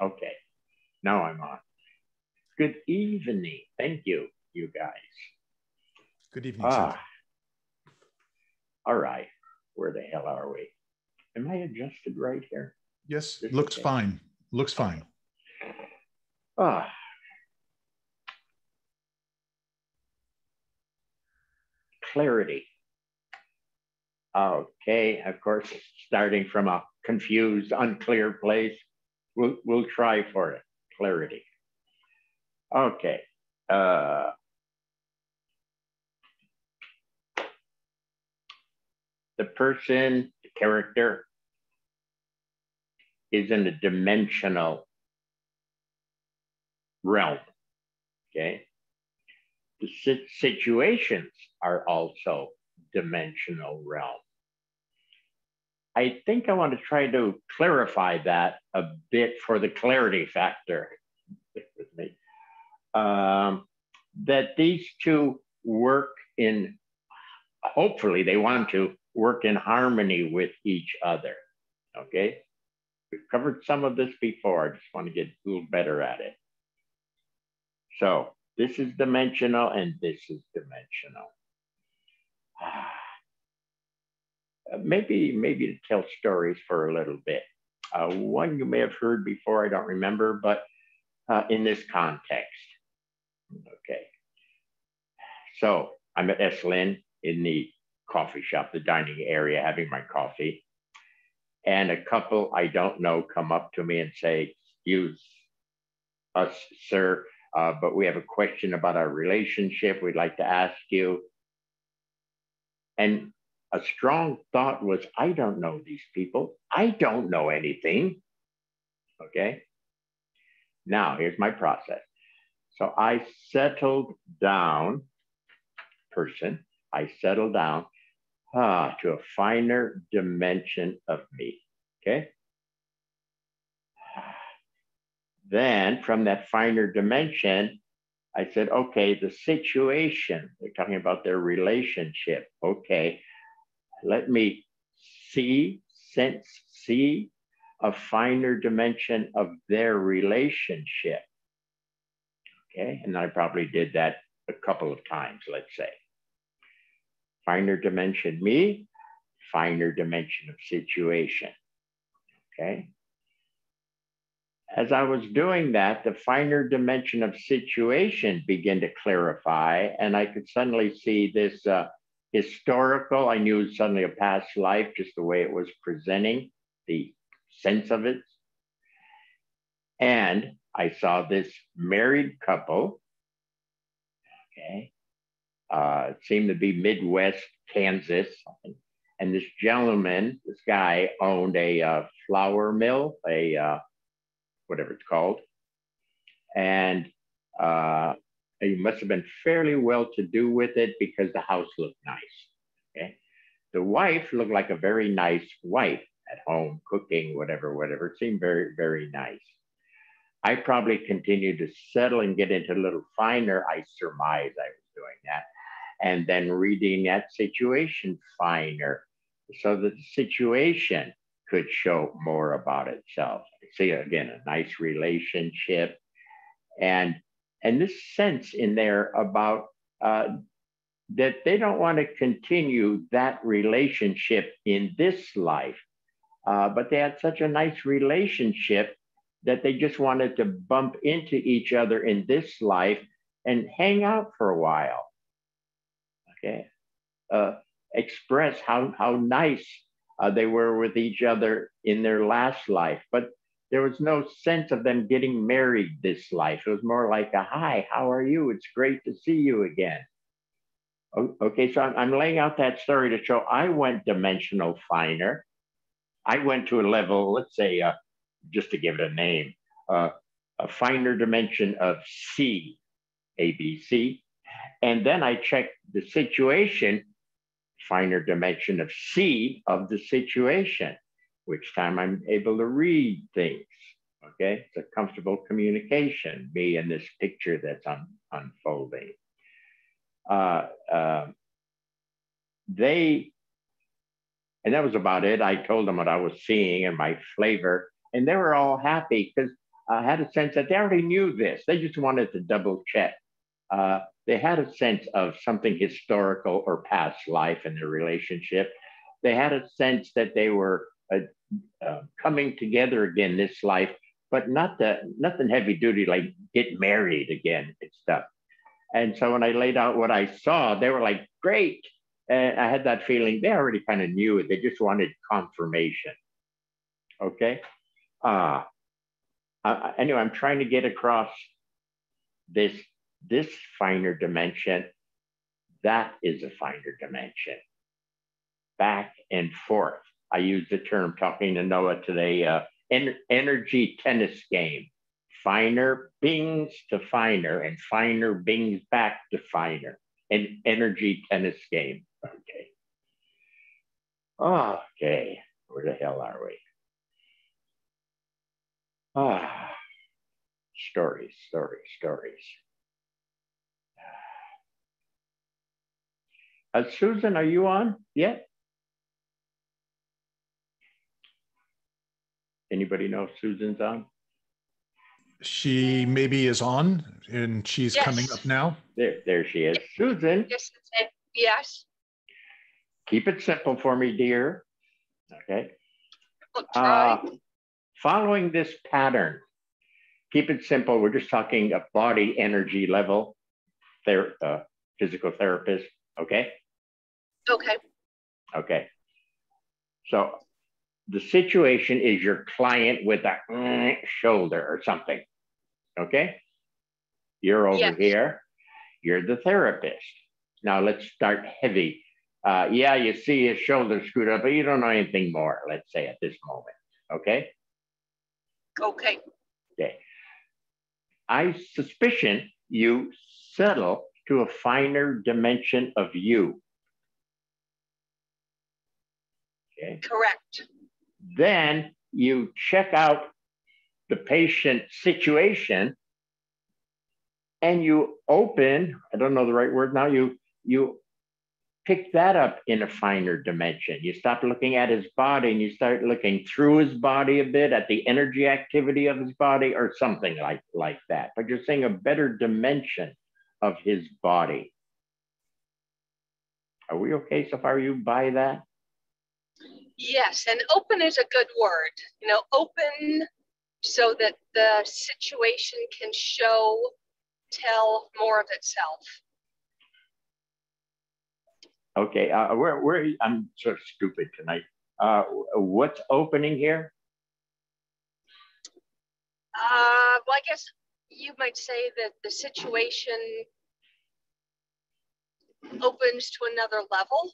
Okay, now I'm on. Good evening. Thank you, you guys. Good evening, ah. All right. Where the hell are we? Am I adjusted right here? Yes, looks okay. fine. Looks fine. Ah. Clarity. Okay, of course, starting from a confused, unclear place, we'll, we'll try for it. Clarity. Okay. Uh, the person, the character, is in a dimensional realm. Okay. The situations are also dimensional realm. I think I want to try to clarify that a bit for the clarity factor. Um, that these two work in, hopefully, they want to work in harmony with each other. Okay. We've covered some of this before. I just want to get a little better at it. So this is dimensional and this is dimensional. Maybe maybe to tell stories for a little bit. Uh, one you may have heard before, I don't remember, but uh, in this context. Okay. So I'm at Esalen in the coffee shop, the dining area, having my coffee. And a couple I don't know come up to me and say, Excuse us, sir, uh, but we have a question about our relationship. We'd like to ask you. And a strong thought was, I don't know these people. I don't know anything. Okay. Now, here's my process. So I settled down, person, I settled down ah, to a finer dimension of me. Okay. Then from that finer dimension, I said, okay, the situation, they're talking about their relationship. Okay, let me see, sense, see a finer dimension of their relationship. Okay, and I probably did that a couple of times, let's say. Finer dimension me, finer dimension of situation. Okay. As I was doing that, the finer dimension of situation began to clarify, and I could suddenly see this uh, historical. I knew suddenly a past life, just the way it was presenting, the sense of it. And I saw this married couple. Okay. Uh, seemed to be Midwest Kansas. And this gentleman, this guy owned a uh, flour mill, a uh, whatever it's called. And he must have been fairly well to do with it because the house looked nice. Okay. The wife looked like a very nice wife at home, cooking, whatever, whatever. It seemed very, very nice. I probably continued to settle and get into a little finer. I surmise I was doing that. And then reading that situation finer so that the situation could show more about itself. See, again, a nice relationship. And and this sense in there about uh, that they don't want to continue that relationship in this life, uh, but they had such a nice relationship that they just wanted to bump into each other in this life and hang out for a while. Okay, uh, express how how nice uh, they were with each other in their last life, but there was no sense of them getting married this life. It was more like a hi, how are you? It's great to see you again. Okay, so I'm, laying out that story to show I went dimensional finer. I went to a level, let's say, uh, just to give it a name, uh, a finer dimension of C, ABC. And then I checked the situation, finer dimension of C of the situation which time I'm able to read things. Okay, it's a comfortable communication, me and this picture that's un unfolding. Uh, uh, they, and that was about it. I told them what I was seeing and my flavor, and they were all happy because I had a sense that they already knew this. They just wanted to double check. Uh, they had a sense of something historical or past life in their relationship. They had a sense that they were uh, uh, coming together again this life, but not the nothing heavy duty like get married again and stuff. And so when I laid out what I saw, they were like, great. And I had that feeling they already kind of knew it. They just wanted confirmation. Okay. Uh, uh, anyway, I'm trying to get across this, this finer dimension. That is a finer dimension. Back and forth. I use the term talking to Noah today, uh, en- energy tennis game finer bings to finer and finer bings back to finer. An energy tennis game. Okay. Okay. Where the hell are we? Ah, stories, stories, stories. Uh, Susan, are you on yet? Anybody know if Susan's on? She maybe is on and she's Yes. coming up now. There, there she is. Susan, Yes, it's a- yes. keep it simple for me, dear. Okay. I'll try. Uh, following this pattern, keep it simple. We're just talking a body energy level, ther- uh, physical therapist. Okay. okay. Okay. So the situation is your client with a mm, shoulder or something. Okay. You're over Yes. here. You're the therapist. Now let's start heavy. Uh, yeah, you see his shoulder screwed up, but you don't know anything more, let's say at this moment. Okay. Okay. Okay. I suspicion you settle to a finer dimension of you. Okay. Correct. Then you check out the patient situation and you open, I don't know the right word now, you you pick that up in a finer dimension. You stop looking at his body and you start looking through his body a bit at the energy activity of his body or something like, like that. But you're seeing a better dimension of his body. Are we okay so far? You buy that? Yes, and open is a good word. You know, open so that the situation can show, tell more of itself. Okay, uh, where, where, I'm sort of stupid tonight. Uh, what's opening here? Uh, well, I guess you might say that the situation opens to another level.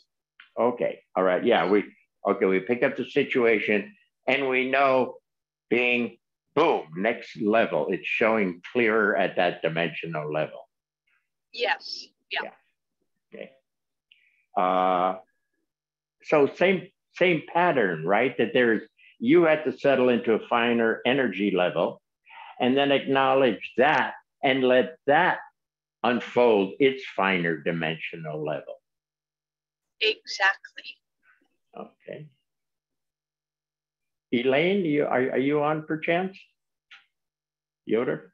Okay, all right, yeah, we, okay, we pick up the situation and we know being boom, next level, it's showing clearer at that dimensional level. Yes. Yeah. Okay. Uh, so same, same pattern, right? That there's, you have to settle into a finer energy level and then acknowledge that and let that unfold its finer dimensional level. Exactly. Okay. Elaine, you, are, are you on perchance? Yoder?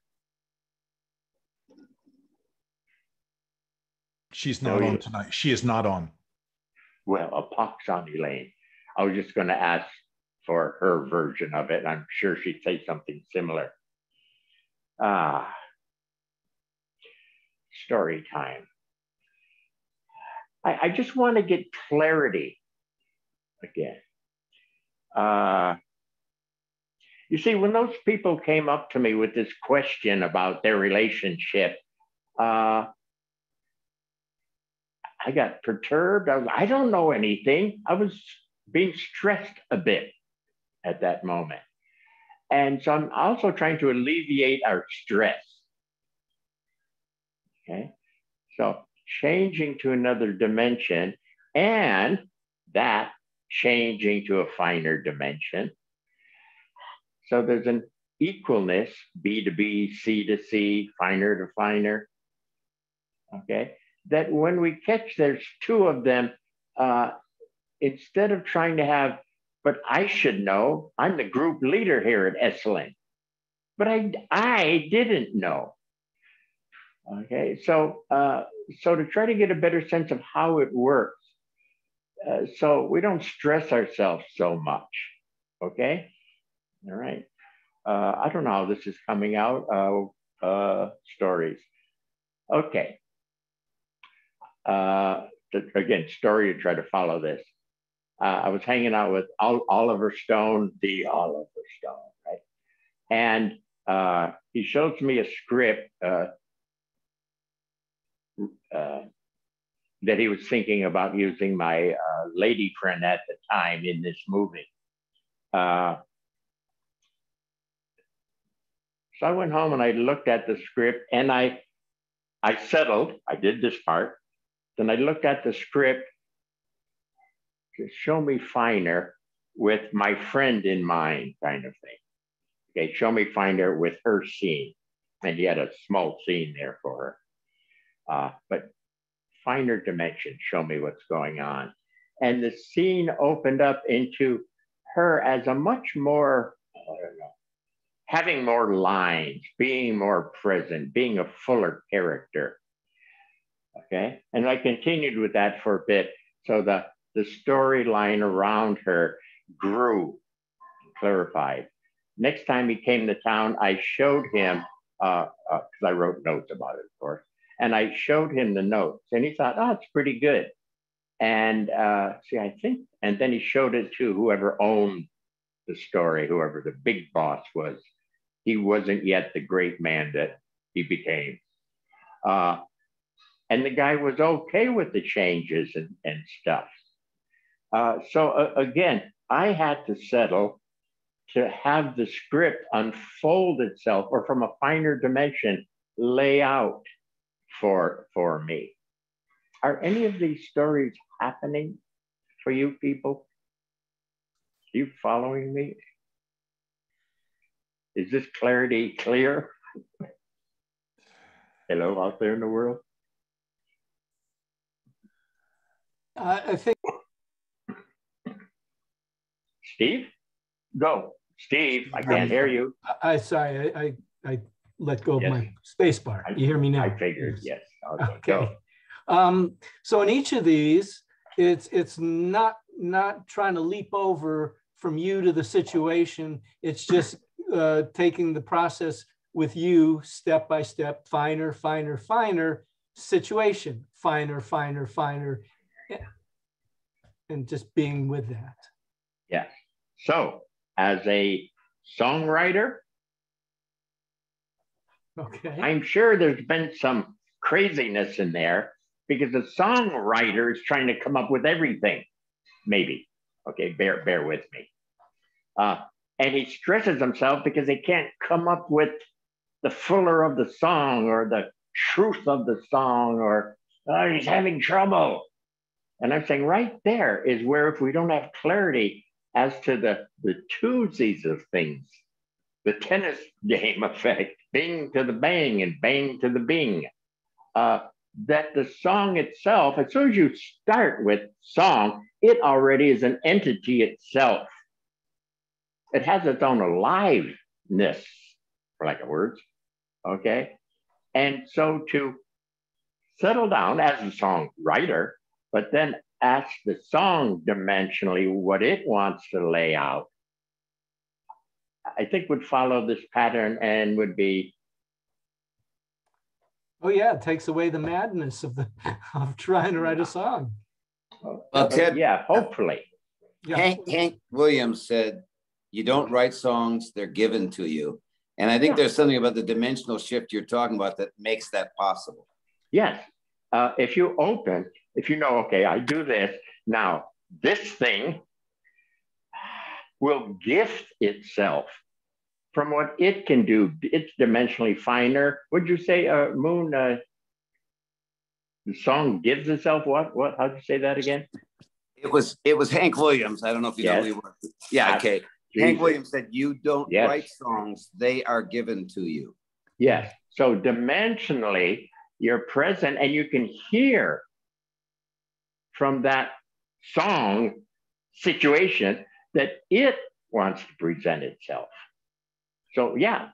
She's not you- on tonight. She is not on. Well, a pox on Elaine. I was just going to ask for her version of it. I'm sure she'd say something similar. Ah, story time. I, I just want to get clarity again. Uh, you see, when those people came up to me with this question about their relationship, uh, I got perturbed. I, was, I don't know anything. I was being stressed a bit at that moment. And so I'm also trying to alleviate our stress. Okay. So changing to another dimension and that changing to a finer dimension. So there's an equalness, B to B, C to C, finer to finer. Okay that when we catch there's two of them, uh, instead of trying to have, but I should know, I'm the group leader here at Esalen. but I, I didn't know. Okay, so uh, so to try to get a better sense of how it works, uh, so we don't stress ourselves so much. Okay, all right. Uh, I don't know how this is coming out. Uh, uh, stories. Okay. Uh, again, story to try to follow this. Uh, I was hanging out with Oliver Stone, the Oliver Stone, right? And uh, he shows me a script uh, uh, that he was thinking about using my uh, lady friend at the time in this movie. Uh, so I went home and I looked at the script and I, I settled. I did this part. Then I looked at the script to show me finer with my friend in mind, kind of thing. Okay, show me finer with her scene. And he had a small scene there for her. Uh, but finer dimension, show me what's going on. And the scene opened up into her as a much more, I don't know, having more lines, being more present, being a fuller character. Okay. And I continued with that for a bit. So the, the storyline around her grew, clarified. Next time he came to town, I showed him, because uh, uh, I wrote notes about it, of course, and I showed him the notes, and he thought, oh, it's pretty good. And uh, see, I think, and then he showed it to whoever owned the story, whoever the big boss was. He wasn't yet the great man that he became. Uh, and the guy was okay with the changes and, and stuff. Uh, so uh, again, I had to settle to have the script unfold itself or from a finer dimension lay out for, for me. Are any of these stories happening for you people? Are you following me? Is this clarity clear? Hello, out there in the world? Uh, I think. Steve, go. Steve, I can't hear you. I, I sorry, I, I, I let go of my space bar. You hear me now? I figured, yes. Okay. okay. Um, so in each of these, it's it's not not trying to leap over from you to the situation. It's just uh, taking the process with you step by step, finer, finer, finer situation, finer, finer, finer, and just being with that. Yes. So as a songwriter, okay. I'm sure there's been some craziness in there because the songwriter is trying to come up with everything. Maybe. Okay, bear bear with me. Uh, and he stresses himself because he can't come up with the fuller of the song or the truth of the song or oh, he's having trouble. And I'm saying right there is where if we don't have clarity as to the, the twosies of things, the tennis game effect, bing to the bang and bang to the bing, uh, that the song itself, as soon as you start with song, it already is an entity itself. It has its own aliveness, for lack of words. Okay. And so to settle down as a songwriter, but then ask the song dimensionally what it wants to lay out, I think would follow this pattern and would be. Oh yeah, it takes away the madness of the of trying to write a song. Well, Ted, yeah, hopefully. Yeah. Hank, Hank Williams said, "You don't write songs; they're given to you." And I think yeah. there's something about the dimensional shift you're talking about that makes that possible. Yes, uh, if you open, if you know, okay, I do this now, this thing will gift itself from what it can do. It's dimensionally finer. Would you say, uh, Moon? Uh, the song gives itself what? What? How'd you say that again? It was it was Hank Williams. I don't know if you yes. know who he Yeah, okay. Jesus. Hank Williams said, "You don't yes. write songs; they are given to you." Yes. So dimensionally, you're present, and you can hear from that song situation that it wants to present itself. So yeah,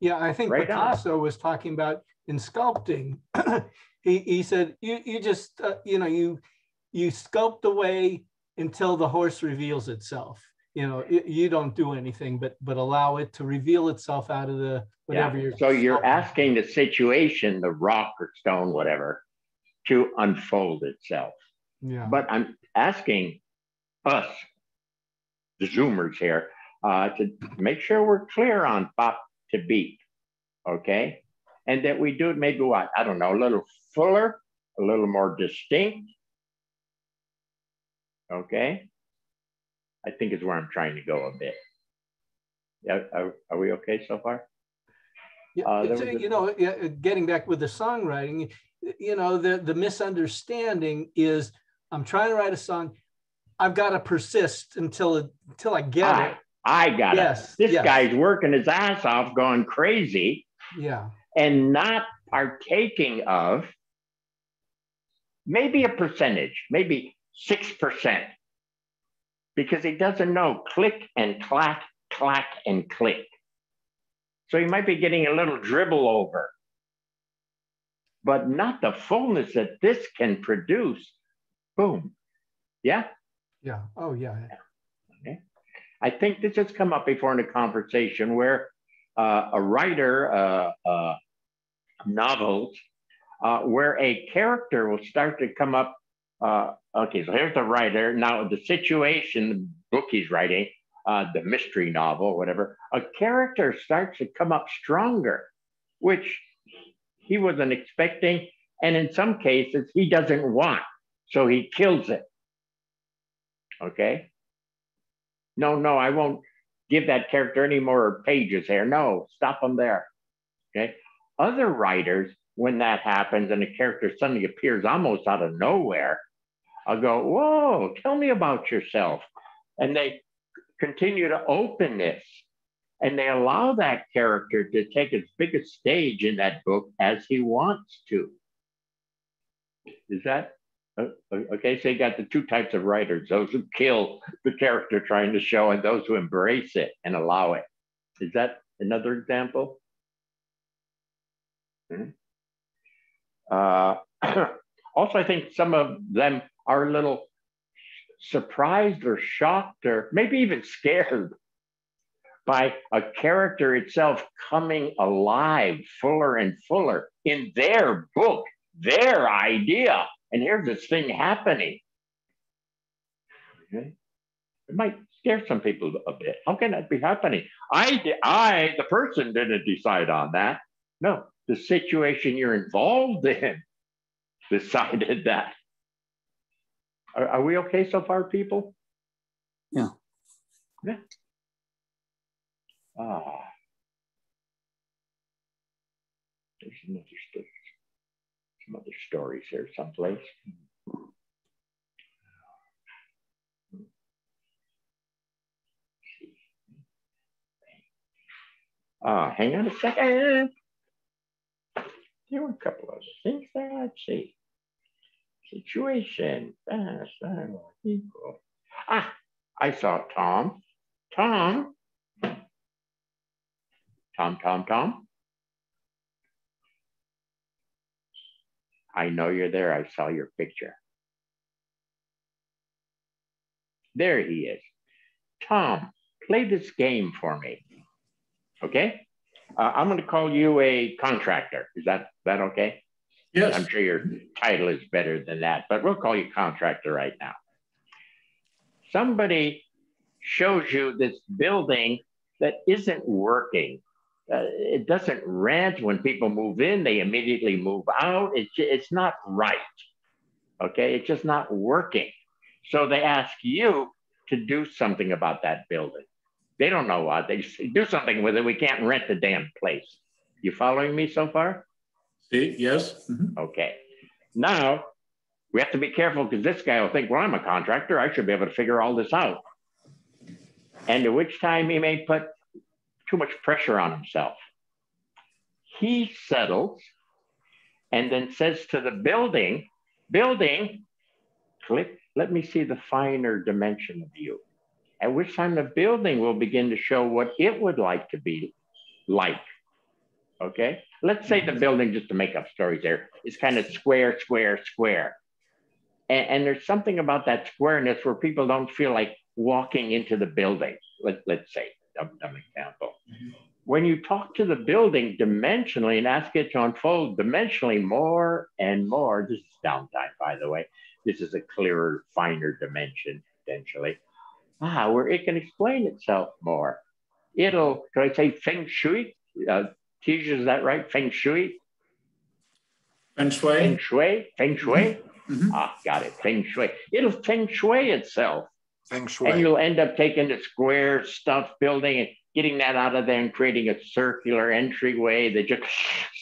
Yeah, I think Right on. Picasso was talking about in sculpting. he he said you you just uh, you know you you sculpt away until the horse reveals itself. You know, you, you don't do anything but but allow it to reveal itself out of the whatever Yeah. you're. So you're asking the situation, the rock or stone, whatever, to unfold itself. Yeah. But I'm asking us, the Zoomers here, uh, to make sure we're clear on pop to beat, okay? And that we do it maybe what, I don't know, a little fuller, a little more distinct, okay? I think is where I'm trying to go a bit. Yeah, are, are we okay so far? Yeah, Uh, there it's, was a- you know, getting back with the songwriting, you know, the the misunderstanding is I'm trying to write a song, I've got to persist until until I get I, it. I got Yes, it. This yes. guy's working his ass off, going crazy. Yeah, and not partaking of maybe a percentage, maybe 6%, because he doesn't know click and clack, clack and click. So he might be getting a little dribble over, but not the fullness that this can produce. Boom. Yeah. Yeah. Oh yeah. Okay. I think this has come up before in a conversation where uh, a writer, uh, uh, novels, uh, where a character will start to come up. Uh, okay, so here's the writer. Now, the situation, the book he's writing, uh, the mystery novel, whatever, a character starts to come up stronger, which he wasn't expecting. And in some cases, he doesn't want. So he kills it. Okay. No, no, I won't give that character any more pages here. No, stop them there. Okay. Other writers, when that happens and a character suddenly appears almost out of nowhere, I'll go, Whoa, tell me about yourself. And they continue to open this and they allow that character to take as big a stage in that book as he wants to. Is that okay? So you got the two types of writers those who kill the character trying to show and those who embrace it and allow it. Is that another example? Hmm. Uh, also, I think some of them are a little surprised or shocked or maybe even scared by a character itself coming alive fuller and fuller in their book, their idea. And here's this thing happening. Okay. It might scare some people a bit. How can that be happening? I, I, the person, didn't decide on that. No, the situation you're involved in decided that. Are, are we okay so far, people? Yeah. Yeah. Ah. There's another sto- some other stories here someplace. Ah, hang on a second. There were a couple of things there. Let's see. Situation. Fast, equal. Ah, I saw Tom. Tom. Tom, Tom, Tom. I know you're there. I saw your picture. There he is. Tom, play this game for me. Okay? Uh, I'm going to call you a contractor. Is that that okay? Yes. I'm sure your title is better than that, but we'll call you contractor right now. Somebody shows you this building that isn't working. Uh, it doesn't rent. When people move in, they immediately move out. It's, it's not right. Okay. It's just not working. So they ask you to do something about that building. They don't know what. They do something with it. We can't rent the damn place. You following me so far? See, yes. Mhm. Okay. Now we have to be careful because this guy will think, well, I'm a contractor. I should be able to figure all this out. And at which time he may put too much pressure on himself. He settles and then says to the building, building, click, let me see the finer dimension of you. At which time the building will begin to show what it would like to be like Okay. Let's say the building, just to make up stories there, is kind of square, square, square. And, and there's something about that squareness where people don't feel like walking into the building. Let, let's say, dumb, dumb example. When you talk to the building dimensionally and ask it to unfold dimensionally more and more, this is downtime, by the way. This is a clearer, finer dimension, potentially. Ah, where it can explain itself more. It'll, could I say feng shui? Uh, is that right? Feng shui? Feng Shui. Feng shui? Feng shui? Mhm. Ah, got it. Feng shui. It'll feng shui itself. Feng And you'll end up taking the square stuff building and getting that out of there and creating a circular entryway that just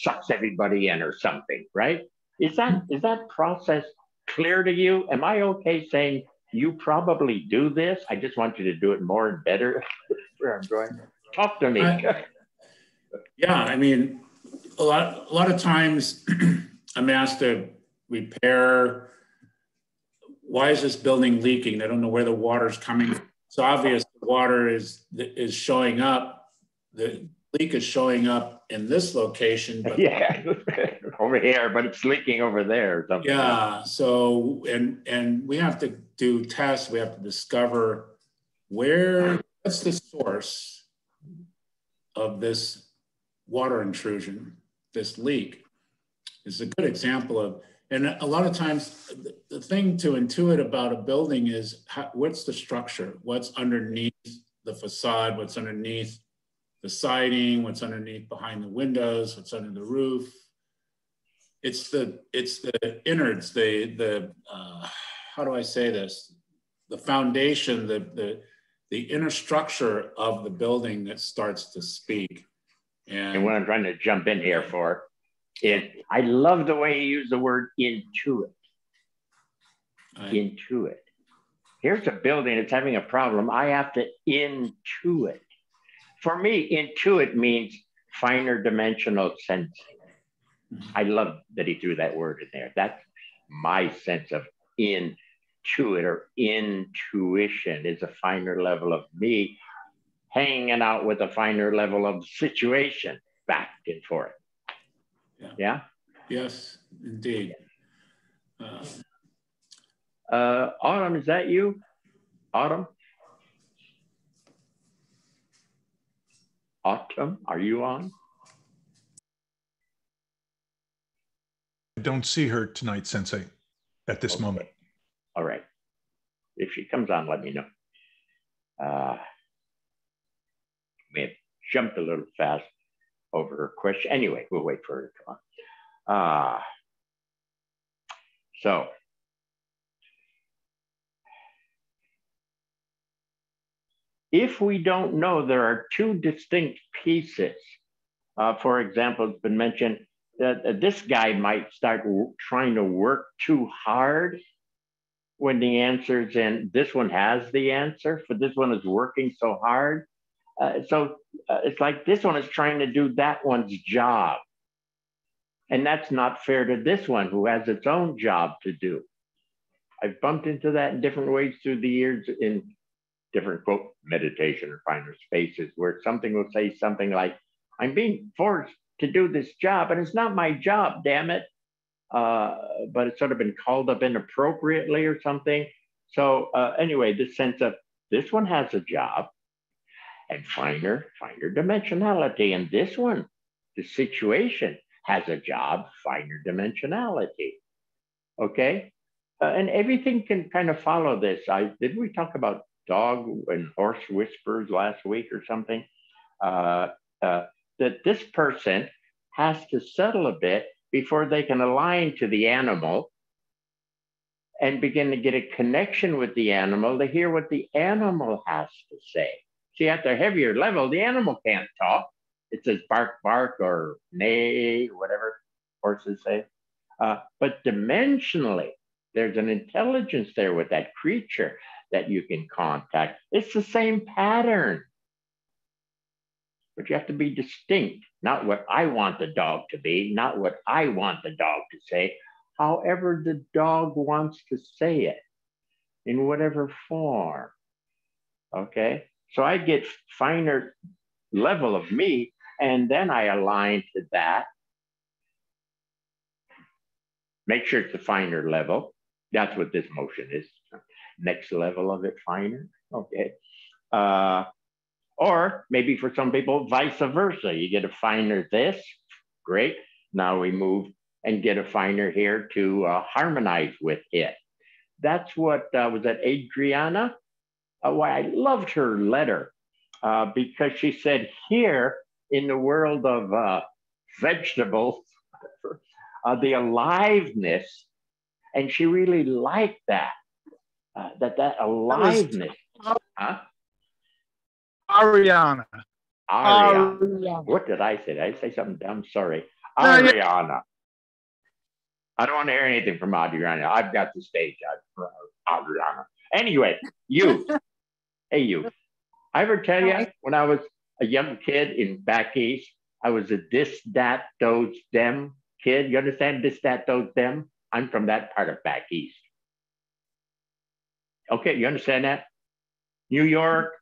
sucks everybody in or something, right? Is that is that process clear to you? Am I okay saying you probably do this? I just want you to do it more and better. Where I'm going. Talk to me. I- Yeah, I mean, a lot, a lot of times I'm asked to repair. Why is this building leaking? They don't know where the water's coming. from. It's obvious the water is, is showing up. The leak is showing up in this location, but yeah, over here, but it's leaking over there or something. Yeah, so, and, and we have to do tests, we have to discover where, what's the source of this water intrusion, this leak? Is a good example of, and a lot of times, the, thing to intuit about a building is how, what's the structure? What's underneath the facade? What's underneath the siding? What's underneath behind the windows? What's under the roof? it's the it's the innards the the uh, how do i say this the foundation the the the inner structure of the building that starts to speak And and what I'm trying to jump in here for is I love the way you use the word intuit. I- Intuit. Here's a building that's having a problem. I have to intuit. For me, intuit means finer dimensional sensing. Mm-hmm. I love that he threw that word in there. That's my sense of intuit or intuition is a finer level of me hanging out with a finer level of situation back and forth. Yeah. Yeah. yes indeed uh, Uh, Autumn, is that you? Autumn? Autumn, are you on? I don't see her tonight, Sensei, at this Okay. moment. All right. If she comes on, let me know. Uh, may have jumped a little fast over her question. Anyway, we'll wait for her to come on. Uh, so, if we don't know there are two distinct pieces, uh, for example, it's been mentioned that uh, this guy might start trying to work too hard when the answer's in this one has the answer for this one is working so hard uh, so uh, it's like this one is trying to do that one's job. And that's not fair to this one who has its own job to do. I've bumped into that in different ways through the years in different quote meditation or finer spaces where something will say something like i'm being forced to do this job and it's not my job damn it. Uh, but it's sort of been called up inappropriately or something. So uh, anyway, this sense of this one has a job and finer, finer dimensionality. And this one, the situation has a job, finer dimensionality. Okay. Uh, and everything can kind of follow this. I did we talk about dog and horse whispers last week or something? Uh, uh, that this person has to settle a bit before they can align to the animal and begin to get a connection with the animal to hear what the animal has to say. See, at the heavier level, the animal can't talk. It says bark, bark, or neigh, whatever horses say. Uh, but dimensionally, there's an intelligence there with that creature that you can contact. It's the same pattern. But you have to be distinct, not what I want the dog to be, not what I want the dog to say, however the dog wants to say it in whatever form. Okay. So I get finer level of me And then I align to that. Make sure it's a finer level. That's what this motion is. Next level of it finer. Okay. Uh, or maybe for some people, vice versa. You get a finer this, great. Now we move and get a finer here to uh, harmonize with it. That's what uh, was that Adriana? Uh, why I loved her letter uh, because she said here in the world of uh, vegetables, uh, the aliveness, and she really liked that. Uh, that that aliveness. That huh? Ariana. Ariana. Ariana. What did I say? Did I say something dumb? Sorry. Ariana. I don't want to hear anything from Adriana. I've got the stage out Adriana. Anyway, you. Hey, you. I ever tell you when I was a young kid in back east, I was a this, that, those, them kid. You understand this, that, those, them? I'm from that part of back east. Okay, you understand that? New York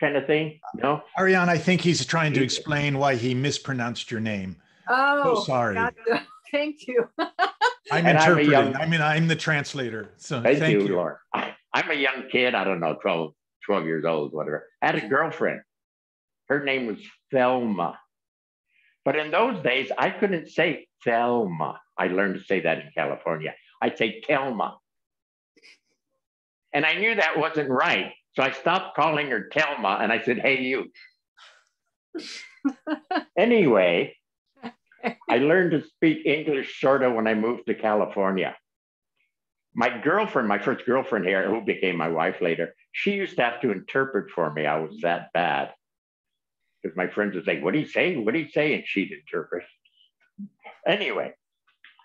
kind of thing? No? Ariane, I think he's trying to explain why he mispronounced your name. Oh, so sorry. Gotcha. Thank you. I'm and interpreting. I'm, young, I mean, I'm the translator. So thank, thank you, you, Lord. I, I'm a young kid. I don't know, 12, 12 years old, whatever. I had a girlfriend. Her name was Thelma. But in those days, I couldn't say Thelma. I learned to say that in California. I'd say Telma. And I knew that wasn't right. So I stopped calling her Telma and I said, hey, you. anyway, I learned to speak English sort of when I moved to California. My girlfriend, my first girlfriend here, who became my wife later, she used to have to interpret for me. I was that bad. Because my friends would say, What do you say? What do you say? And she'd interpret. Anyway,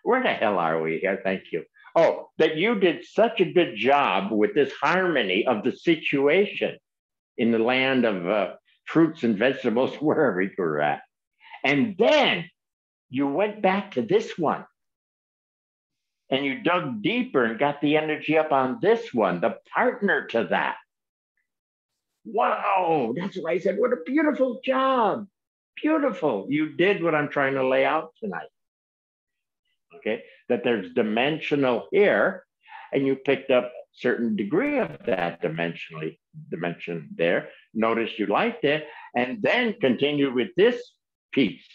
where the hell are we here? Thank you. Oh, that you did such a good job with this harmony of the situation in the land of uh, fruits and vegetables, wherever you were at. And then you went back to this one and you dug deeper and got the energy up on this one, the partner to that. Wow, that's why I said. What a beautiful job. Beautiful. You did what I'm trying to lay out tonight. Okay, that there's dimensional here, and you picked up certain degree of that dimensionally dimension there. Notice you liked it, and then continue with this piece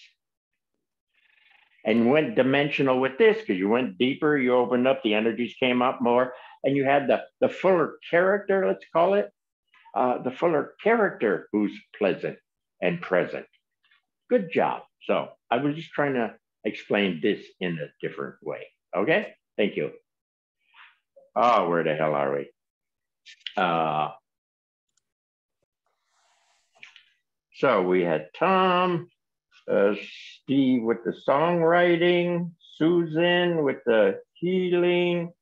and went dimensional with this because you went deeper, you opened up, the energies came up more, and you had the, the fuller character, let's call it, uh, the fuller character who's pleasant and present. Good job. So I was just trying to explain this in a different way. Okay, thank you. Oh, where the hell are we? Uh, so we had Tom, uh, Steve with the songwriting, Susan with the healing.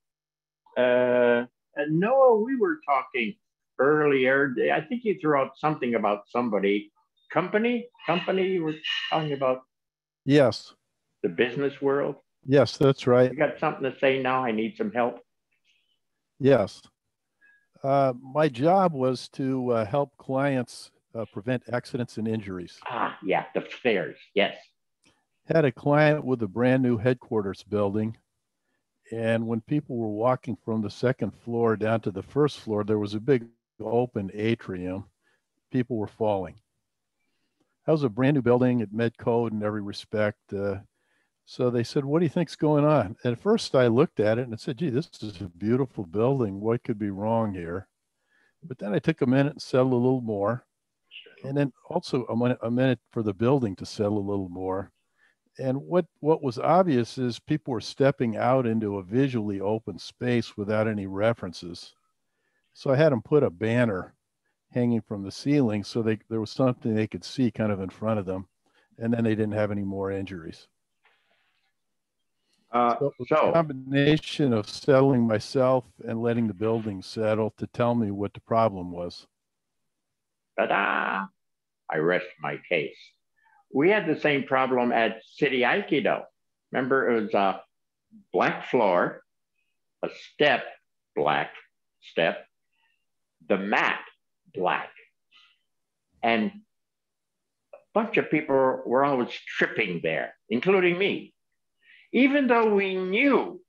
Uh, and Noah, we were talking earlier. I think you threw out something about somebody, company, company. You were talking about. Yes. The business world. Yes, that's right. You got something to say now? I need some help. Yes. Uh, my job was to uh, help clients uh, prevent accidents and injuries. Ah, yeah, the fairs, yes. Had a client with a brand new headquarters building. And when people were walking from the second floor down to the first floor, there was a big open atrium. People were falling. That was a brand new building. It met code in every respect. Uh, so they said, What do you think's going on? At first, I looked at it and I said, Gee, this is a beautiful building. What could be wrong here? But then I took a minute and settled a little more and then also a minute, a minute for the building to settle a little more. And what what was obvious is people were stepping out into a visually open space without any references. So I had them put a banner hanging from the ceiling so they there was something they could see kind of in front of them, and then they didn't have any more injuries. Uh, so, so a combination of settling myself and letting the building settle to tell me what the problem was ta-da, I rest my case. We had the same problem at City Aikido. Remember, it was a black floor, a step, black step, the mat, black. And a bunch of people were always tripping there, including me. Even though we knew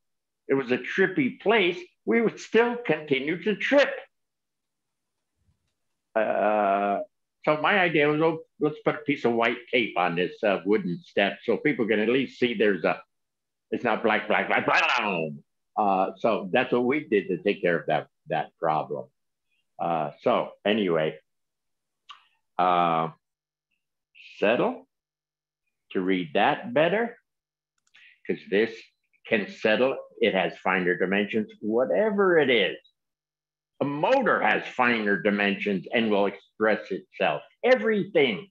it was a trippy place, we would still continue to trip. Uh, so my idea was, oh, let's put a piece of white tape on this uh, wooden step so people can at least see there's a, it's not black, black, black, black. Uh, so that's what we did to take care of that, that problem. Uh, so anyway, uh, settle to read that better because this can settle. It has finer dimensions, whatever it is. A motor has finer dimensions and will express itself. Everything.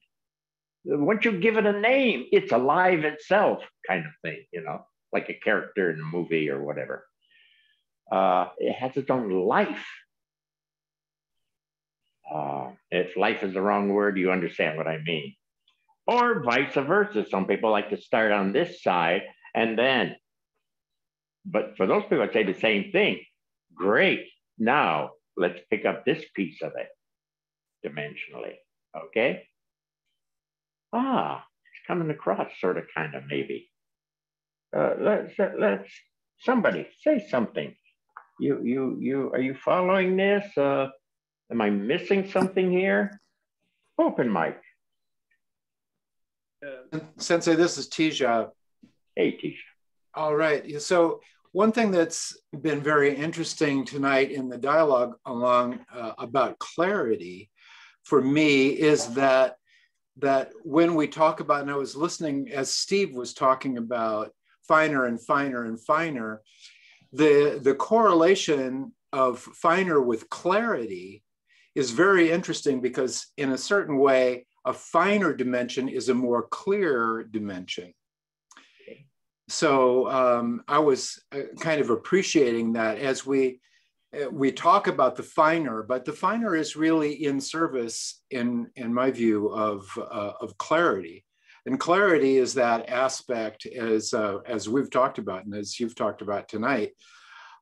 Once you give it a name, it's alive itself, kind of thing, you know, like a character in a movie or whatever. Uh, it has its own life. Uh, if life is the wrong word, you understand what I mean. Or vice versa. Some people like to start on this side and then, but for those people, I'd say the same thing. Great. Now let's pick up this piece of it dimensionally. Okay. Ah, it's coming across sort of kind of maybe. Uh, let's, let's, somebody say something. You, you, you, are you following this? Uh, am I missing something here? Open mic. Uh, Sensei, this is Tisha. Hey, Tisha. All right. So one thing that's been very interesting tonight in the dialogue along uh, about clarity for me is that that when we talk about, and I was listening as Steve was talking about finer and finer and finer, the, the correlation of finer with clarity is very interesting because in a certain way, a finer dimension is a more clear dimension. So um, I was uh, kind of appreciating that as we we talk about the finer, but the finer is really in service, in in my view, of uh, of clarity. And clarity is that aspect, as uh, as we've talked about, and as you've talked about tonight,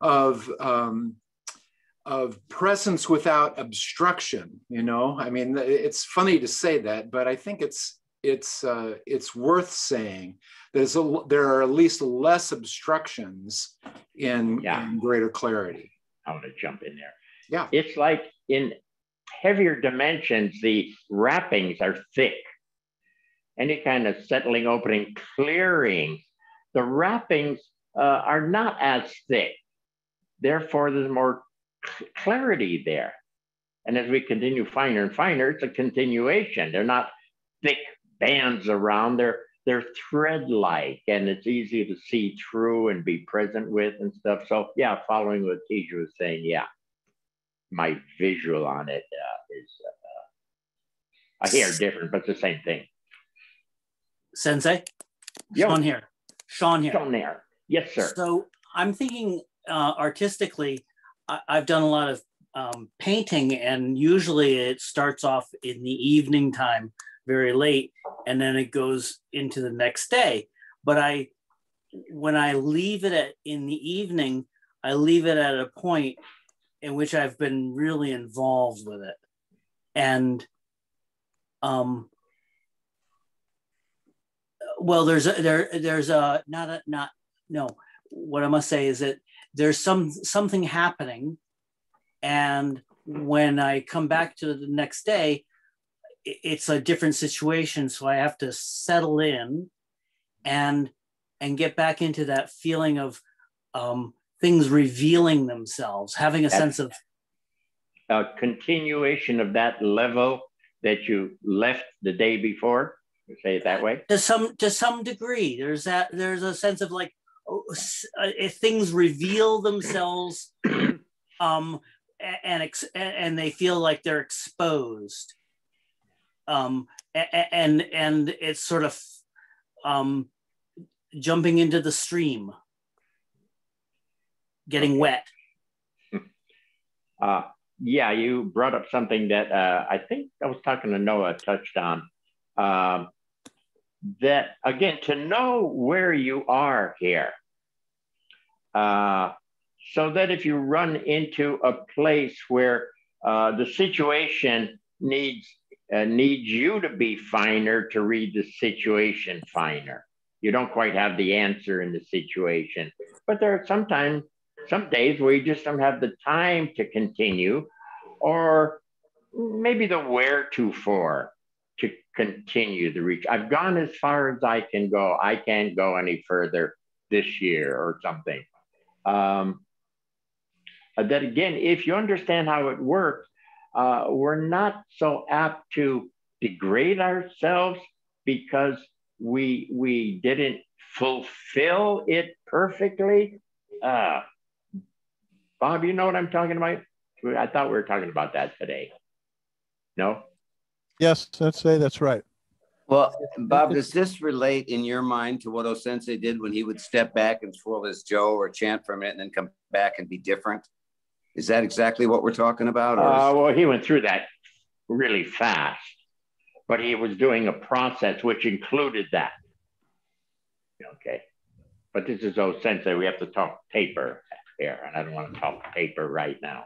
of um, of presence without obstruction. You know, I mean, it's funny to say that, but I think it's it's uh, it's worth saying there's a, there are at least less obstructions in, yeah. in greater clarity. I want to jump in there. Yeah, it's like in heavier dimensions, the wrappings are thick. Any kind of settling, opening, clearing, the wrappings uh, are not as thick. Therefore, there's more clarity there. And as we continue finer and finer, it's a continuation. They're not thick bands around. They're they're thread-like, and it's easy to see through and be present with and stuff. So yeah, following what Tisha was saying, yeah, my visual on it uh, is uh, a hair different, but it's the same thing. Sensei, Yo. Sean here. Sean here. Sean there. Yes, sir. So I'm thinking uh, artistically. I- have done a lot of um, painting, and usually it starts off in the evening time very late and then it goes into the next day. But i when i leave it at in the evening i leave it at a point in which i've been really involved with it. And um well there's a there there's a not a not no. What i must say is that there's some something happening. And when i come back to the next day it's a different situation so i have to settle in and and get back into that feeling of um, things revealing themselves having a That's sense of a continuation of that level that you left the day before say it that way? To some to some degree. There's that there's a sense of like oh, uh, if things reveal themselves um and and they feel like they're exposed um, and and it's sort of um, jumping into the stream, getting wet. Uh, yeah, you brought up something that uh, I think I was talking to Noah touched on. Um, that again, to know where you are here, uh, so that if you run into a place where uh, the situation needs uh, needs you to be finer to read the situation finer. You don't quite have the answer in the situation, but there are sometimes some days where you just don't have the time to continue, or maybe the where to for to continue the reach. I've gone as far as I can go. I can't go any further this year or something. Um, uh, that again, if you understand how it works, uh, we're not so apt to degrade ourselves because we we didn't fulfill it perfectly. Uh, Bob, you know what I'm talking about? I thought we were talking about that today. No? Yes, let's say that's right. Well, Bob, does this relate in your mind to what O-Sensei did when he would step back and twirl his jo or chant for a minute and then come back and be different? Is that exactly what we're talking about? Uh, well, he went through that really fast, but he was doing a process which included that. Okay. But this is O-Sensei. We have to talk paper here, and I don't want to talk paper right now.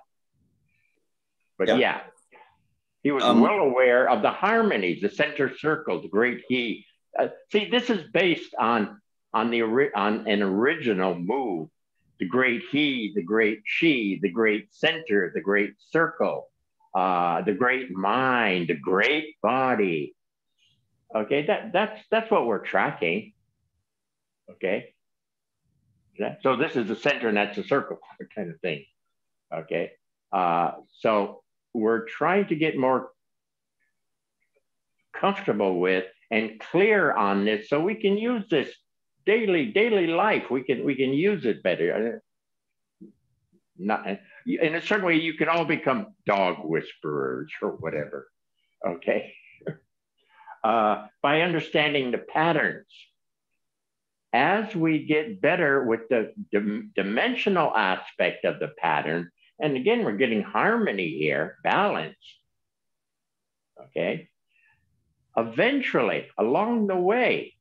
But yeah, yeah he was um, well aware of the harmonies, the center circle, the great he. Uh, see, this is based on on the on an original move, the great he, the great she, the great center, the great circle, uh, the great mind, the great body. Okay, that that's that's what we're tracking. Okay. So this is the center and that's the circle kind of thing. Okay. Uh, so we're trying to get more comfortable with and clear on this so we can use this daily daily life we can we can use it better uh, not in a certain way you can all become dog whisperers or whatever okay uh, by understanding the patterns as we get better with the dim dimensional aspect of the pattern and again, we're getting harmony here, balance. Okay. Eventually, along the way,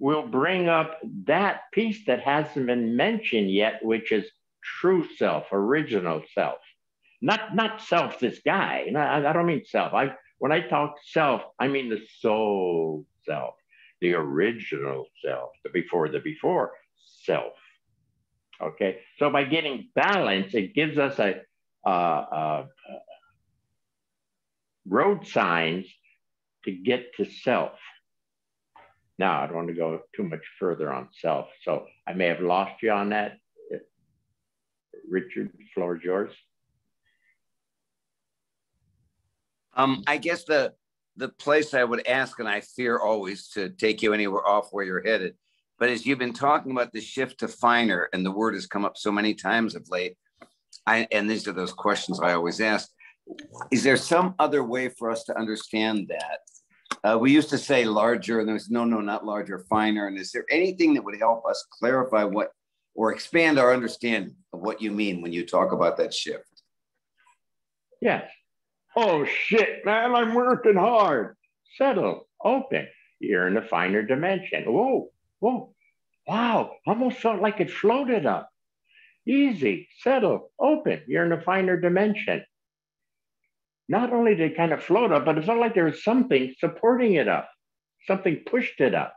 we'll bring up that piece that hasn't been mentioned yet, which is true self, original self. Not, not self, this guy. I, I don't mean self. I, when I talk self, I mean the soul self, the original self, the before the before self. Okay, so by getting balance, it gives us a, road signs to get to self. Now, I don't want to go too much further on self, so I may have lost you on that. Richard, the floor is yours. Um, I guess the the place I would ask, and I fear always to take you anywhere off where you're headed, but as you've been talking about the shift to finer, and the word has come up so many times of late, I, and these are those questions I always ask. Is there some other way for us to understand that? Uh, we used to say larger, and there's no, no, not larger, finer. And is there anything that would help us clarify what or expand our understanding of what you mean when you talk about that shift? Yes. Oh shit, man, I'm working hard. Settle, open. You're in a finer dimension. Whoa, Whoa, wow, almost felt like it floated up. Easy, settle, open. You're in a finer dimension. Not only did it kind of float up, but it felt like there was something supporting it up. Something pushed it up.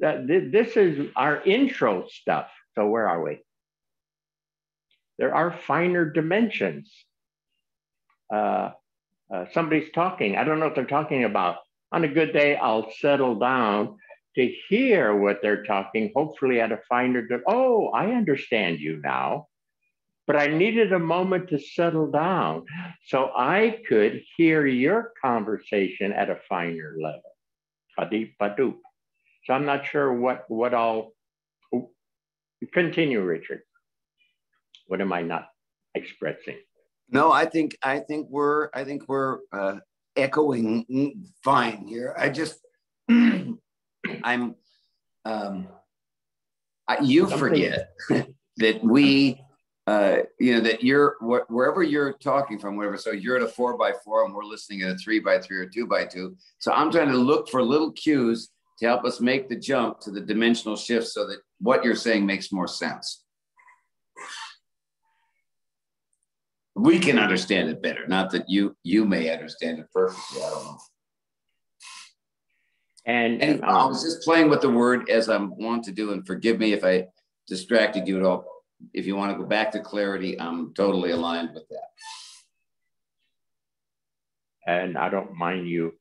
That this is our intro stuff. So where are we? There are finer dimensions. Uh, uh, somebody's talking. I don't know if they're talking about on a good day, I'll settle down to hear what they're talking, hopefully at a finer, oh, I understand you now. But I needed a moment to settle down so I could hear your conversation at a finer level. Padeep, padoop. So I'm not sure what, what I'll continue, Richard. What am I not expressing? No, I think I think we're I think we're uh, echoing fine here. I just, I'm, um, I, you forget that we, uh, you know, that you're wh- wherever you're talking from, whatever. So you're at a four by four, and we're listening at a three by three or two by two. So I'm trying to look for little cues to help us make the jump to the dimensional shift, so that what you're saying makes more sense. we can understand it better. Not that you you may understand it perfectly. I don't know. And, And um, I was just playing with the word as I'm wont to do, and forgive me if I distracted you at all. If you want to go back to clarity, I'm totally aligned with that. and I don't mind you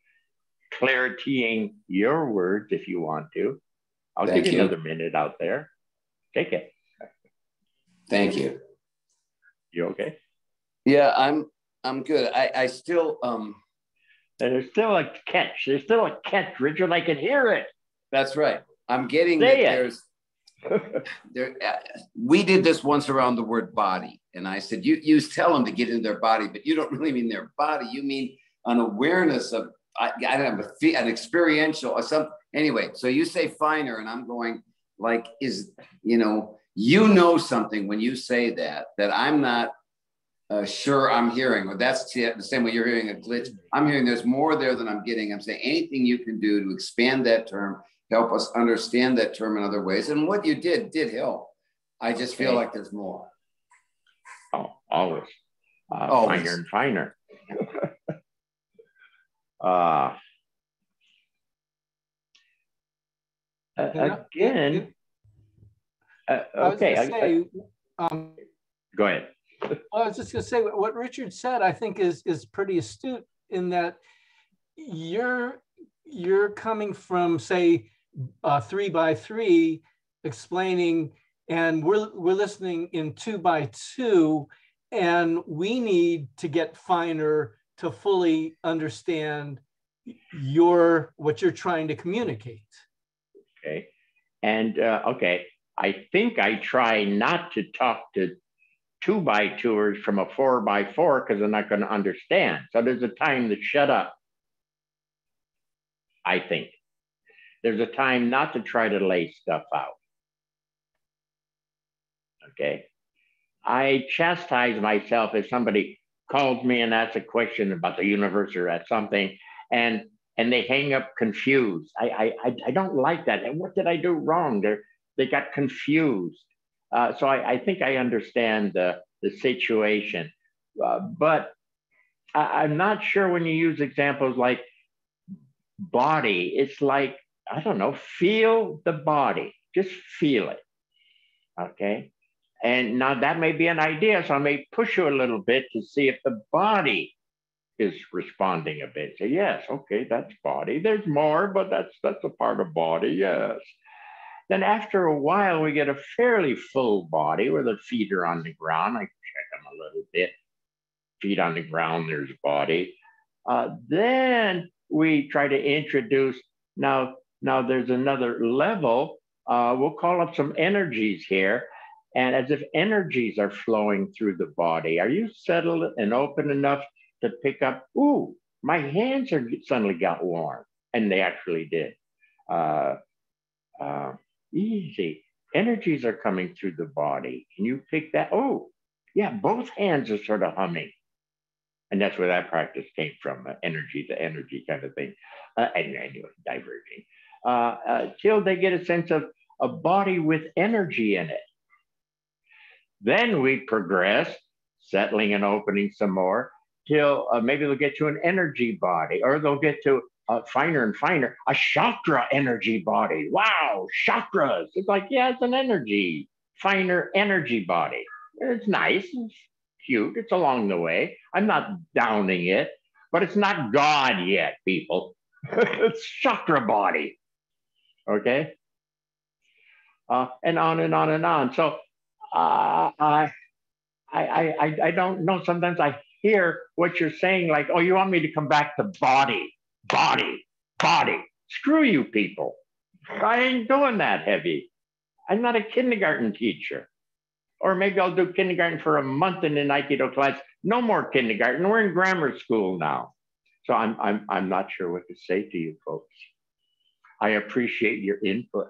claritying your words if you want to. I'll Thank give you another minute out there. Take it. Thank you. You okay? Yeah, I'm I'm good. I I still um And there's still a catch. There's still a catch, Richard. I can hear it. that's right. I'm getting Say that it. there's there uh, we did this once around the word body and i said you you tell them to get in their body but you don't really mean their body. You mean an awareness of i, I don't know an experiential or some anyway so you say finer and i'm going like is you know you know something when you say that that i'm not uh, sure i'm hearing or that's the same way you're hearing a glitch. I'm hearing there's more there than i'm getting. I'm saying anything you can do to expand that term help us understand that term in other ways. And what you did did help. I just feel like there's more. Oh, always. Uh, Always. Finer and finer. uh, uh, You know, again, it- uh, okay, gonna I- I- um, go ahead. I was just gonna say, what Richard said, I think is, is pretty astute in that you're, you're coming from, say, uh, three by three, explaining, and we're, we're listening in two by two, and we need to get finer to fully understand your, what you're trying to communicate. Okay. And uh, okay, I think I try not to talk to two by twos from a four by four because they're not going to understand. So there's a time to shut up. I think there's a time not to try to lay stuff out. Okay. I chastise myself if somebody calls me and asks a question about the universe or at something, and and they hang up confused. I I I, don't like that. And what did I do wrong? They they got confused. Uh, so I, I think I understand the the situation, uh, but I, I'm not sure when you use examples like body. It's like I don't know. Feel the body. Just feel it. Okay. And now that may be an idea, so I may push you a little bit to see if the body is responding a bit. Say, yes, okay, that's body. There's more, but that's that's a part of body, yes. Then after a while, we get a fairly full body where the feet are on the ground. I check them a little bit. Feet on the ground, there's body. Uh, then we try to introduce now. Now there's another level. Uh, we'll call up some energies here and as if energies are flowing through the body. Are you settled and open enough to pick up? Ooh, my hands are suddenly got warm, and they actually did. Uh, uh, easy. Energies are coming through the body. Can you pick that? Oh, yeah, both hands are sort of humming. And that's where that practice came from, uh, energy to energy kind of thing. Uh, and anyway, diverging. Uh, uh, till they get a sense of a body with energy in it. Then we progress, settling and opening some more, till uh, maybe they'll get to an energy body, or they'll get to uh, finer and finer, a chakra energy body. Wow, chakras. It's like, yeah, it's an energy, finer energy body. It's nice, it's cute, it's along the way. I'm not downing it, but it's not God yet, people. it's chakra body. Okay? Uh, and on and on and on. So uh, I, I, I, I don't know. Sometimes I hear what you're saying, like, oh, you want me to come back to body, body, body. Screw you people. I ain't doing that heavy. I'm not a kindergarten teacher. Or maybe I'll do kindergarten for a month in an Aikido class. No more kindergarten. We're in grammar school now. So I'm, I'm, I'm not sure what to say to you folks. I appreciate your input.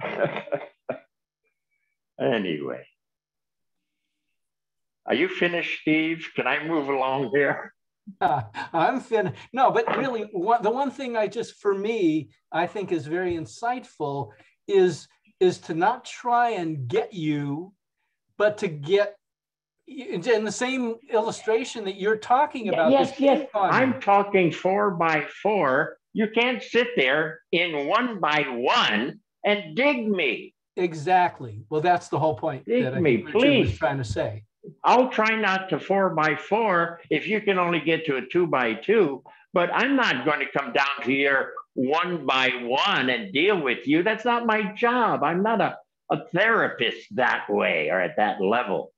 Anyway. Are you finished, Steve? Can I move along here? Uh, I'm fin. No, but really, one, the one thing I just, for me, I think is very insightful is is to not try and get you, but to get in the same illustration that you're talking about. yes, yes. I'm talking four by four. You can't sit there in one by one and dig me. Exactly. Well, that's the whole point Dig that I me, Richard was trying to say. I'll try not to four by four if you can only get to a two by two, but I'm not going to come down to your one by one and deal with you. That's not my job. I'm not a, a therapist that way or at that level.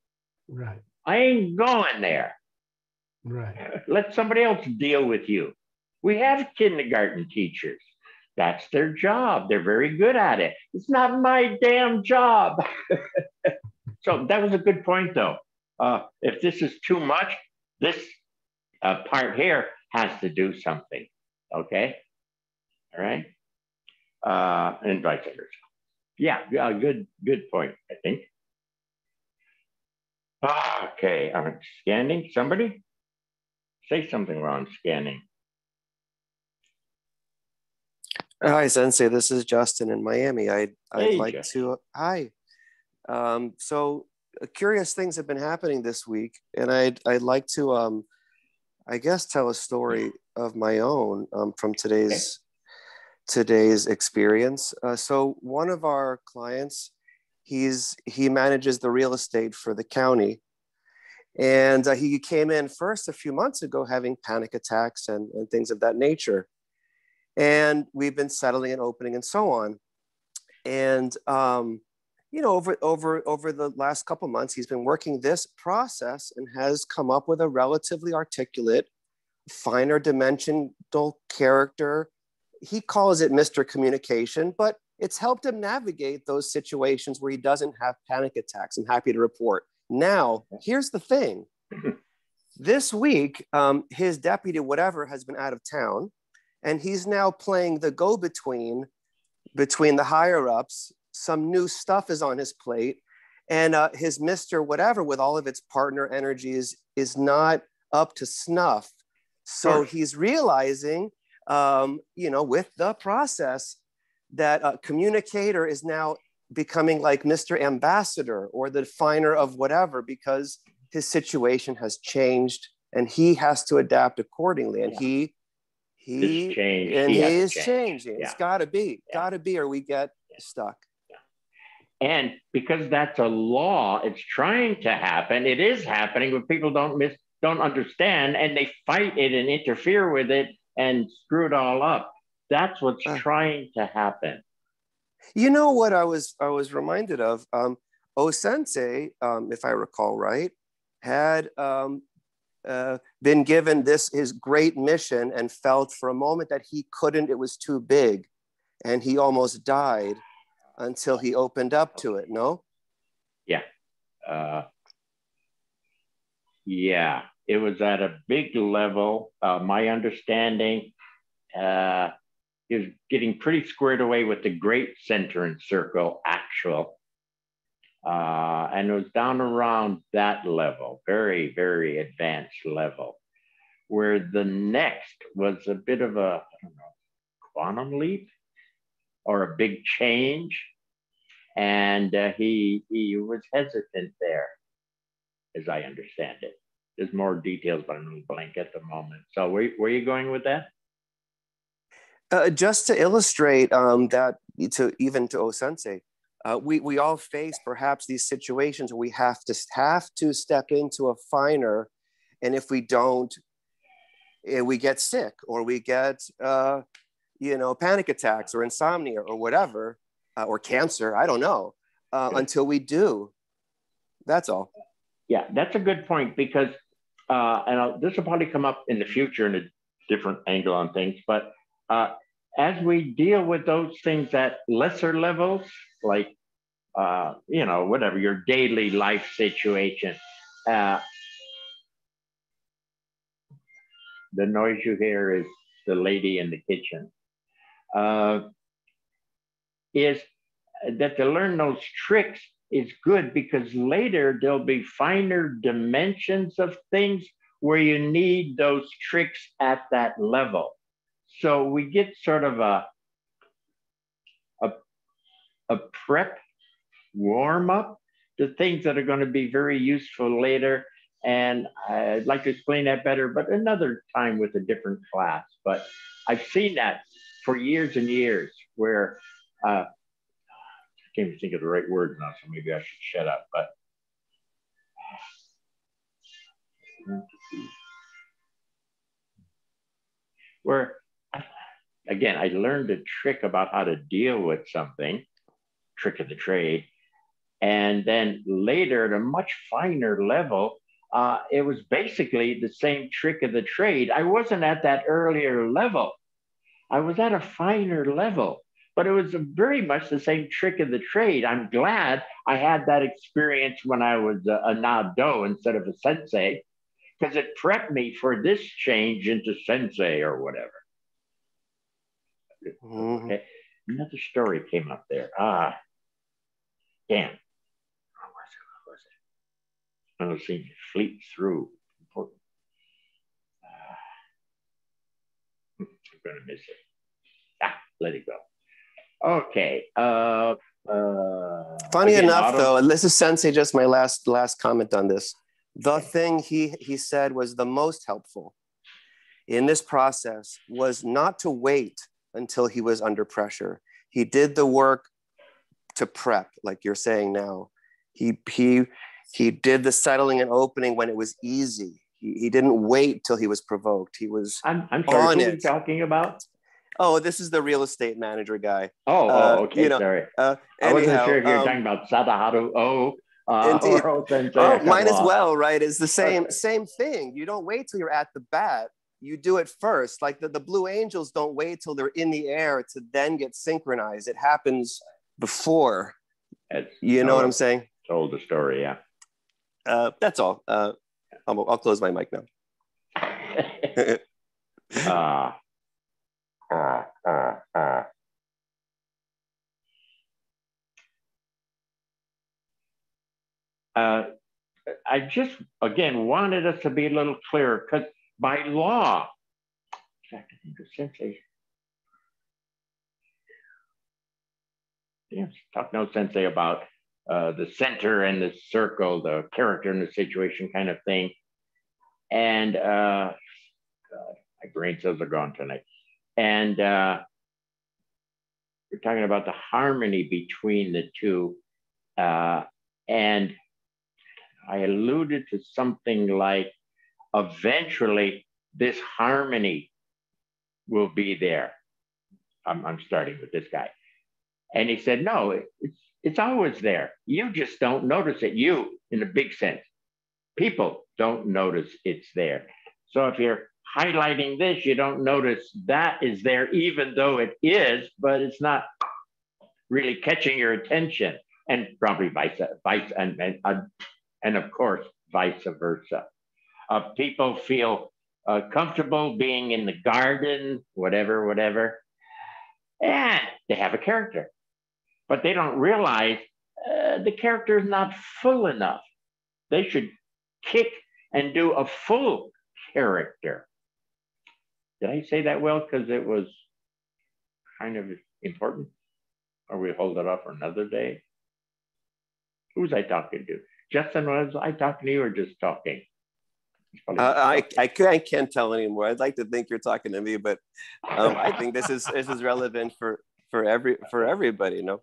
Right, I ain't going there. right. Let somebody else deal with you. We have kindergarten teachers. That's their job. They're very good at it. It's not my damn job. so that was a good point, though. Uh, if this is too much, this uh, part here has to do something. Okay. All right. Uh, and vice versa. Yeah, yeah, good, good point, I think. Ah, Okay, I'm scanning. Somebody say something I'm scanning. Hi, Sensei. This is Justin in Miami. I'd, I'd Hey, like Justin. to. Hi. Um, so, uh, curious things have been happening this week, and I'd, I'd like to, um, I guess, tell a story of my own um, from today's today's experience. Uh, so, one of our clients, he's he manages the real estate for the county, and uh, he came in first a few months ago having panic attacks and, and things of that nature and we've been settling and opening and so on. And um, you know over over over the last couple months he's been working this process and has come up with a relatively articulate finer dimensional character. He calls it mr communication but it's helped him navigate those situations where he doesn't have panic attacks. I'm happy to report. Now here's the thing. This week um, his deputy whatever has been out of town and he's now playing the go between between the higher ups some new stuff is on his plate. And uh, his mr whatever with all of its partner energies is not up to snuff. So Sure. he's realizing um, you know with the process that a communicator is now becoming like mr ambassador or the definer of whatever because his situation has changed and he has to adapt accordingly. And he he This change. and he he is change. changing. It's got to be, Yeah. got to be, or we get stuck. And because that's a law, it's trying to happen. It is happening, but people don't miss, don't understand, and they fight it and interfere with it and screw it all up. That's what's Uh. trying to happen. You know what I was I was reminded of? Um, O Sensei, um, if I recall right, had um, uh, been given this his great mission and felt for a moment that he couldn't. It was too big, and he almost died until he opened up to it. No. Yeah. Uh, yeah, it was at a big level. Uh, my understanding uh, is getting pretty squared away with the great center and circle actual. Uh, and it was down around that level, very, very advanced level, where the next was a bit of a know, quantum leap or a big change. And uh, he, he was hesitant there, as I understand it. There's more details, but I'm blank at the moment. So where, where are you going with that? Uh, just to illustrate um, that, to even to Osensei, uh, we we all face perhaps these situations where we have to have to step into a finer, and if we don't, eh, we get sick or we get uh, you know panic attacks or insomnia or whatever uh, or cancer. I don't know uh, until we do. That's all. Yeah, that's a good point because, uh, and I'll, this will probably come up in the future in a different angle on things, but uh, as we deal with those things at lesser levels, like, uh, you know, whatever your daily life situation, uh, the noise you hear is the lady in the kitchen, uh, is that to learn those tricks is good because later there'll be finer dimensions of things where you need those tricks at that level. So we get sort of a, a, a prep warm up the things that are going to be very useful later. And I'd like to explain that better, but another time with a different class. But I've seen that for years and years where uh, I can't even think of the right word now, so maybe I should shut up. But where again, I learned a trick about how to deal with something, trick of the trade. And then later, at a much finer level, uh, it was basically the same trick of the trade. I wasn't at that earlier level, I was at a finer level, but it was very much the same trick of the trade. I'm glad I had that experience when I was a, a Nado instead of a sensei, because it prepped me for this change into sensei or whatever. Mm-hmm. Okay. Another story came up there. Ah, damn. What was it? What was it? One of those things fleet through. Important. Ah. I'm gonna miss it. Ah, let it go. Okay. Uh, uh, Funny again, enough, autumn. though, and this is Sensei. Just my last last comment on this. The thing he he said was the most helpful in this process was not to wait until he was under pressure. He did the work to prep, like you're saying now. He he he did the settling and opening when it was easy. He, he didn't wait till he was provoked. He was I'm, I'm sorry, on it. talking about? Oh, this is the real estate manager guy. Oh, oh uh, oh okay, you know, sorry. Uh, anyhow, I wasn't sure if you were um, talking about Sadaharu Oh. Uh, or oh, mine as well, right? It's the same same thing. You don't wait till you're at the bat you do it first. Like the, the Blue Angels don't wait till they're in the air to then get synchronized. It happens before. It's you know what I'm saying? Told the story, yeah. Uh, that's all. Uh, I'll, I'll close my mic now. uh, uh, uh, uh. Uh, I just again wanted us to be a little clearer because by law. In fact, I think the sensei. Yes, talk no sensei about uh, the center and the circle, the character and the situation kind of thing. And uh, God, my brain cells are gone tonight. And uh, we're talking about the harmony between the two. Uh, and I alluded to something like eventually this harmony will be there. I'm, I'm starting with this guy. And he said, no, it's, it's always there. You just don't notice it. You, in a big sense, people don't notice it's there. So if you're highlighting this, you don't notice that is there, even though it is, but it's not really catching your attention. And probably vice, vice and, and, and of course, vice versa uh, people feel uh, comfortable being in the garden, whatever, whatever, and they have a character. But they don't realize uh, the character is not full enough. They should kick and do a full character. Did I say that well? Because it was kind of important. Or we hold it off for another day? Who was I talking to? Justin, was I talking to you or just talking? Uh, I, I, I can't tell anymore. I'd like to think you're talking to me, but um, I think this is this is relevant for for every for everybody. You know,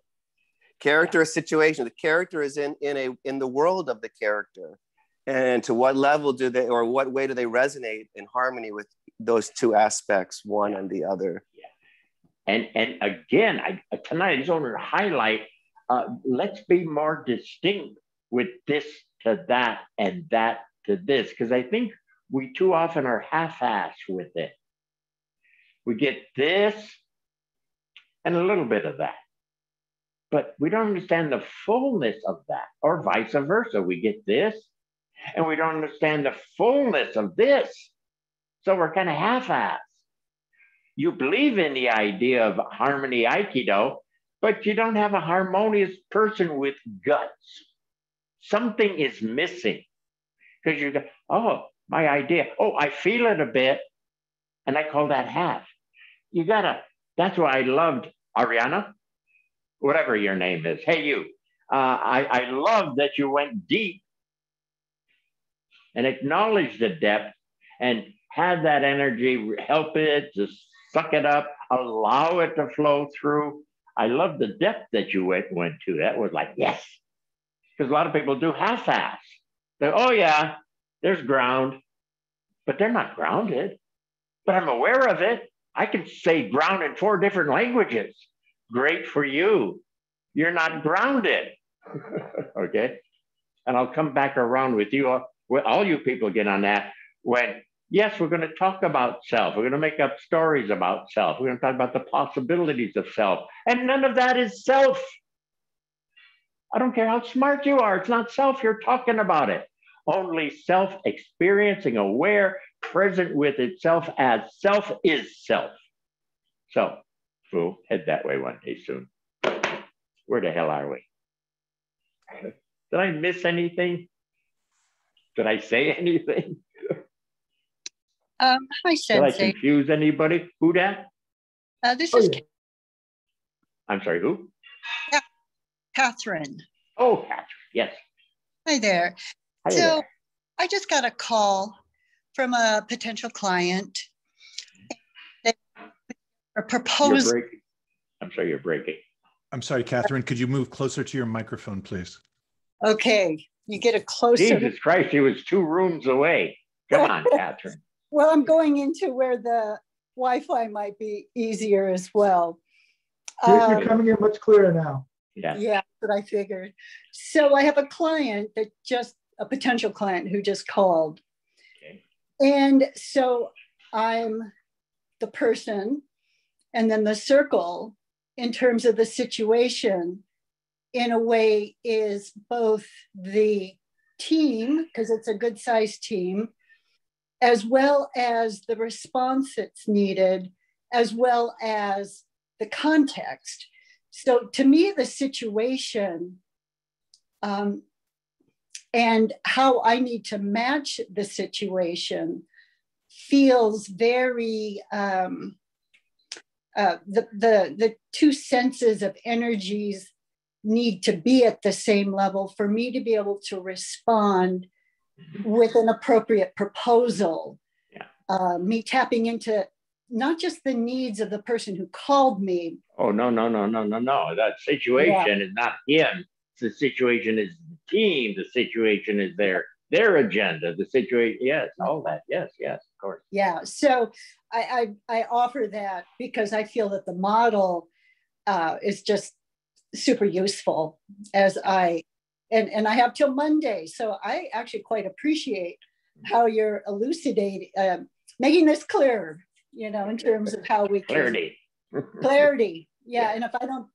character situation. The character is in in a in the world of the character, and to what level do they or what way do they resonate in harmony with those two aspects, one and the other? Yeah. And and again, I, tonight I just want to highlight. Uh, let's be more distinct with this to that and that to this because I think we too often are half-assed with it. We get this and a little bit of that, but we don't understand the fullness of that, or vice versa. We get this and we don't understand the fullness of this. So we're kind of half-assed. You believe in the idea of harmony Aikido, but you don't have a harmonious person with guts. Something is missing because you go, oh, my idea. Oh, I feel it a bit. And I call that half. You gotta, that's why I loved Ariana, whatever your name is. Hey, you. uh, I, I love that you went deep and acknowledged the depth and had that energy, help it, just suck it up, allow it to flow through. I love the depth that you went, went to. That was like, yes. Because a lot of people do half ass. Oh, yeah, there's ground, but they're not grounded. But I'm aware of it. I can say ground in four different languages. Great for you. You're not grounded. okay. And I'll come back around with you, uh, all you people get on that when yes, we're going to talk about self. We're going to make up stories about self. We're going to talk about the possibilities of self. And none of that is self. I don't care how smart you are. It's not self. You're talking about it. Only self experiencing, aware, present with itself as self is self. So, we'll head that way one day soon. Where the hell are we? Did I miss anything? Did I say anything? Um, hi, Did I Sensei. confuse anybody? Who that? Uh, this Oh, is yeah. I'm sorry, who? Catherine. Oh, Catherine. Yes. Hi there. Hi So there. I just got a call from a potential client. They- A You're proposal. I'm sorry, you're breaking. I'm sorry, Catherine, could you move closer to your microphone, please? Okay, you get a closer. Jesus Christ, he was two rooms away. Come on, Catherine. Well, I'm going into where the Wi-Fi might be easier as well. You're, Um, you're coming in much clearer now. Yeah. Yeah, that's what I figured. So I have a client that just a potential client who just called. Okay. And so I'm the person and then the circle in terms of the situation in a way is both the team because it's a good sized team as well as the response that's needed as well as the context so to me the situation um, and how i need to match the situation feels very um, uh, the, the the two senses of energies need to be at the same level for me to be able to respond with an appropriate proposal Yeah. uh, me tapping into not just the needs of the person who called me Oh, no, no, no, no, no, no. That situation is not him. The situation is team. The situation is their their agenda. The situation, yes, all that. Yes, yes, of course. Yeah, so I, I, I offer that because I feel that the model uh, is just super useful as I, and, and I have till Monday. So I actually quite appreciate how you're elucidating, uh, making this clear, you know, in terms of how we can. Clarity. Clarity, yeah, and if I don't,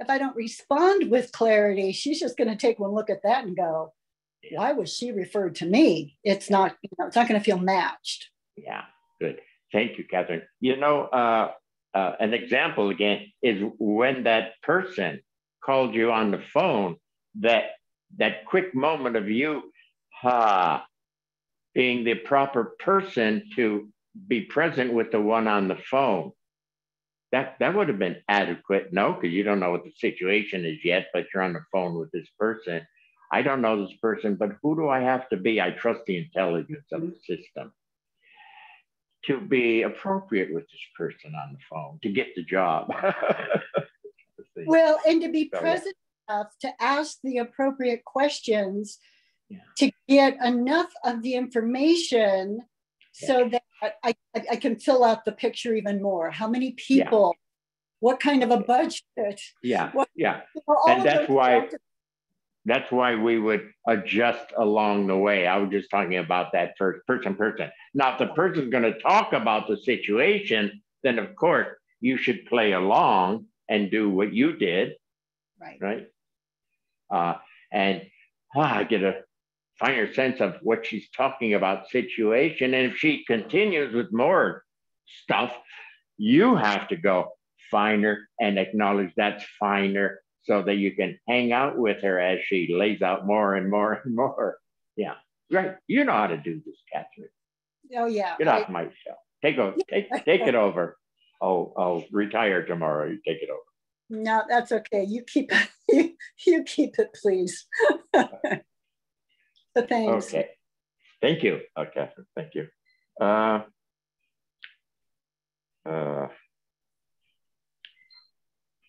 if I don't respond with clarity, she's just gonna take one look at that and go, why was she referred to me? It's not, you know, it's not gonna feel matched. Yeah, good. Thank you, Catherine. You know, uh, uh, an example again is when that person called you on the phone, that that quick moment of you ha, being the proper person to be present with the one on the phone. That that would have been adequate. No, because you don't know what the situation is yet, but you're on the phone with this person. I don't know this person, but who do I have to be? I trust the intelligence of the mm-hmm. system to be appropriate with this person on the phone to get the job. Well, and to be So, yeah. present enough to ask the appropriate questions Yeah. to get enough of the information so that I, I, can fill out the picture even more. How many people? What kind of a budget? yeah, What- yeah. And that's why- factors. That's why we would adjust along the way. I was just talking about that first person, person. Now, if the person's going to talk about the situation, then of course you should play along and do what you did, Right. right? Uh, and ah, I get a finer sense of what she's talking about situation. And if she continues with more stuff, you have to go finer and acknowledge that's finer so that you can hang out with her as she lays out more and more and more. Yeah, right. You know how to do this, Catherine. Oh, yeah. Get I- off my show. Take over. Take take it over. Oh, I'll retire tomorrow. You take it over. No, that's okay. You keep you, you keep it, please. so thanks. Okay. Thank you. Okay. Thank you. Uh, uh,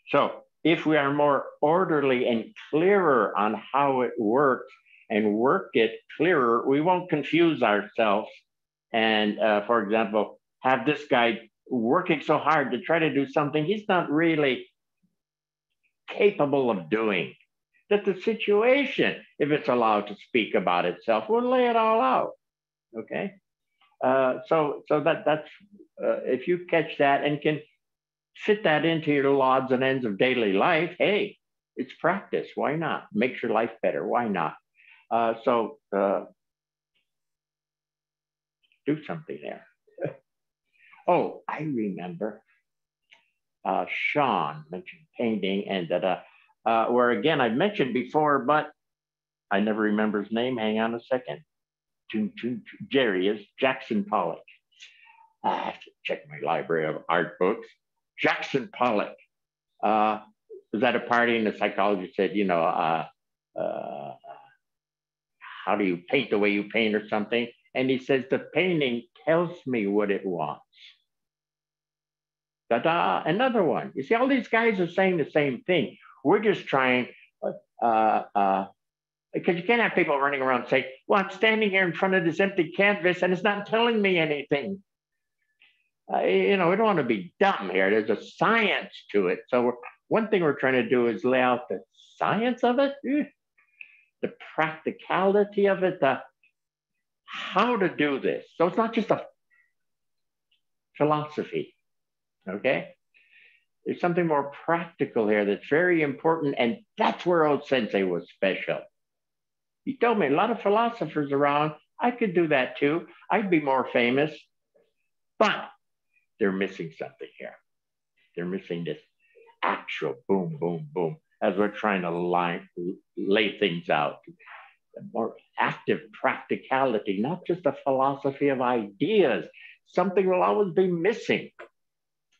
so if we are more orderly and clearer on how it works and work it clearer, we won't confuse ourselves. And uh, for example, have this guy working so hard to try to do something he's not really capable of doing. That the situation, if it's allowed to speak about itself, will lay it all out. Okay, uh, so so that that's uh, if you catch that and can fit that into your odds and ends of daily life, hey, it's practice. Why not? Makes your life better. Why not? Uh, so uh, do something there. oh, I remember uh, Sean mentioned painting and that, uh, where again, I've mentioned before, but I never remember his name. Hang on a second. Jerry is Jackson Pollock. I have to check my library of art books. Jackson Pollock uh, was at a party, and the psychologist said, you know, uh, uh, how do you paint the way you paint or something? And he says, the painting tells me what it wants. Da-da, another one. You see, all these guys are saying the same thing. We're just trying, uh, uh, because you can't have people running around saying, well, I'm standing here in front of this empty canvas and it's not telling me anything. Uh, you know, we don't want to be dumb here. There's a science to it. So one thing we're trying to do is lay out the science of it, the practicality of it, the how to do this. So it's not just a philosophy, okay? There's something more practical here that's very important, and that's where old sensei was special. He told me a lot of philosophers around, I could do that too. I'd be more famous, but they're missing something here. They're missing this actual boom, boom, boom, as we're trying to line, lay things out. The More active practicality, not just a philosophy of ideas. Something will always be missing.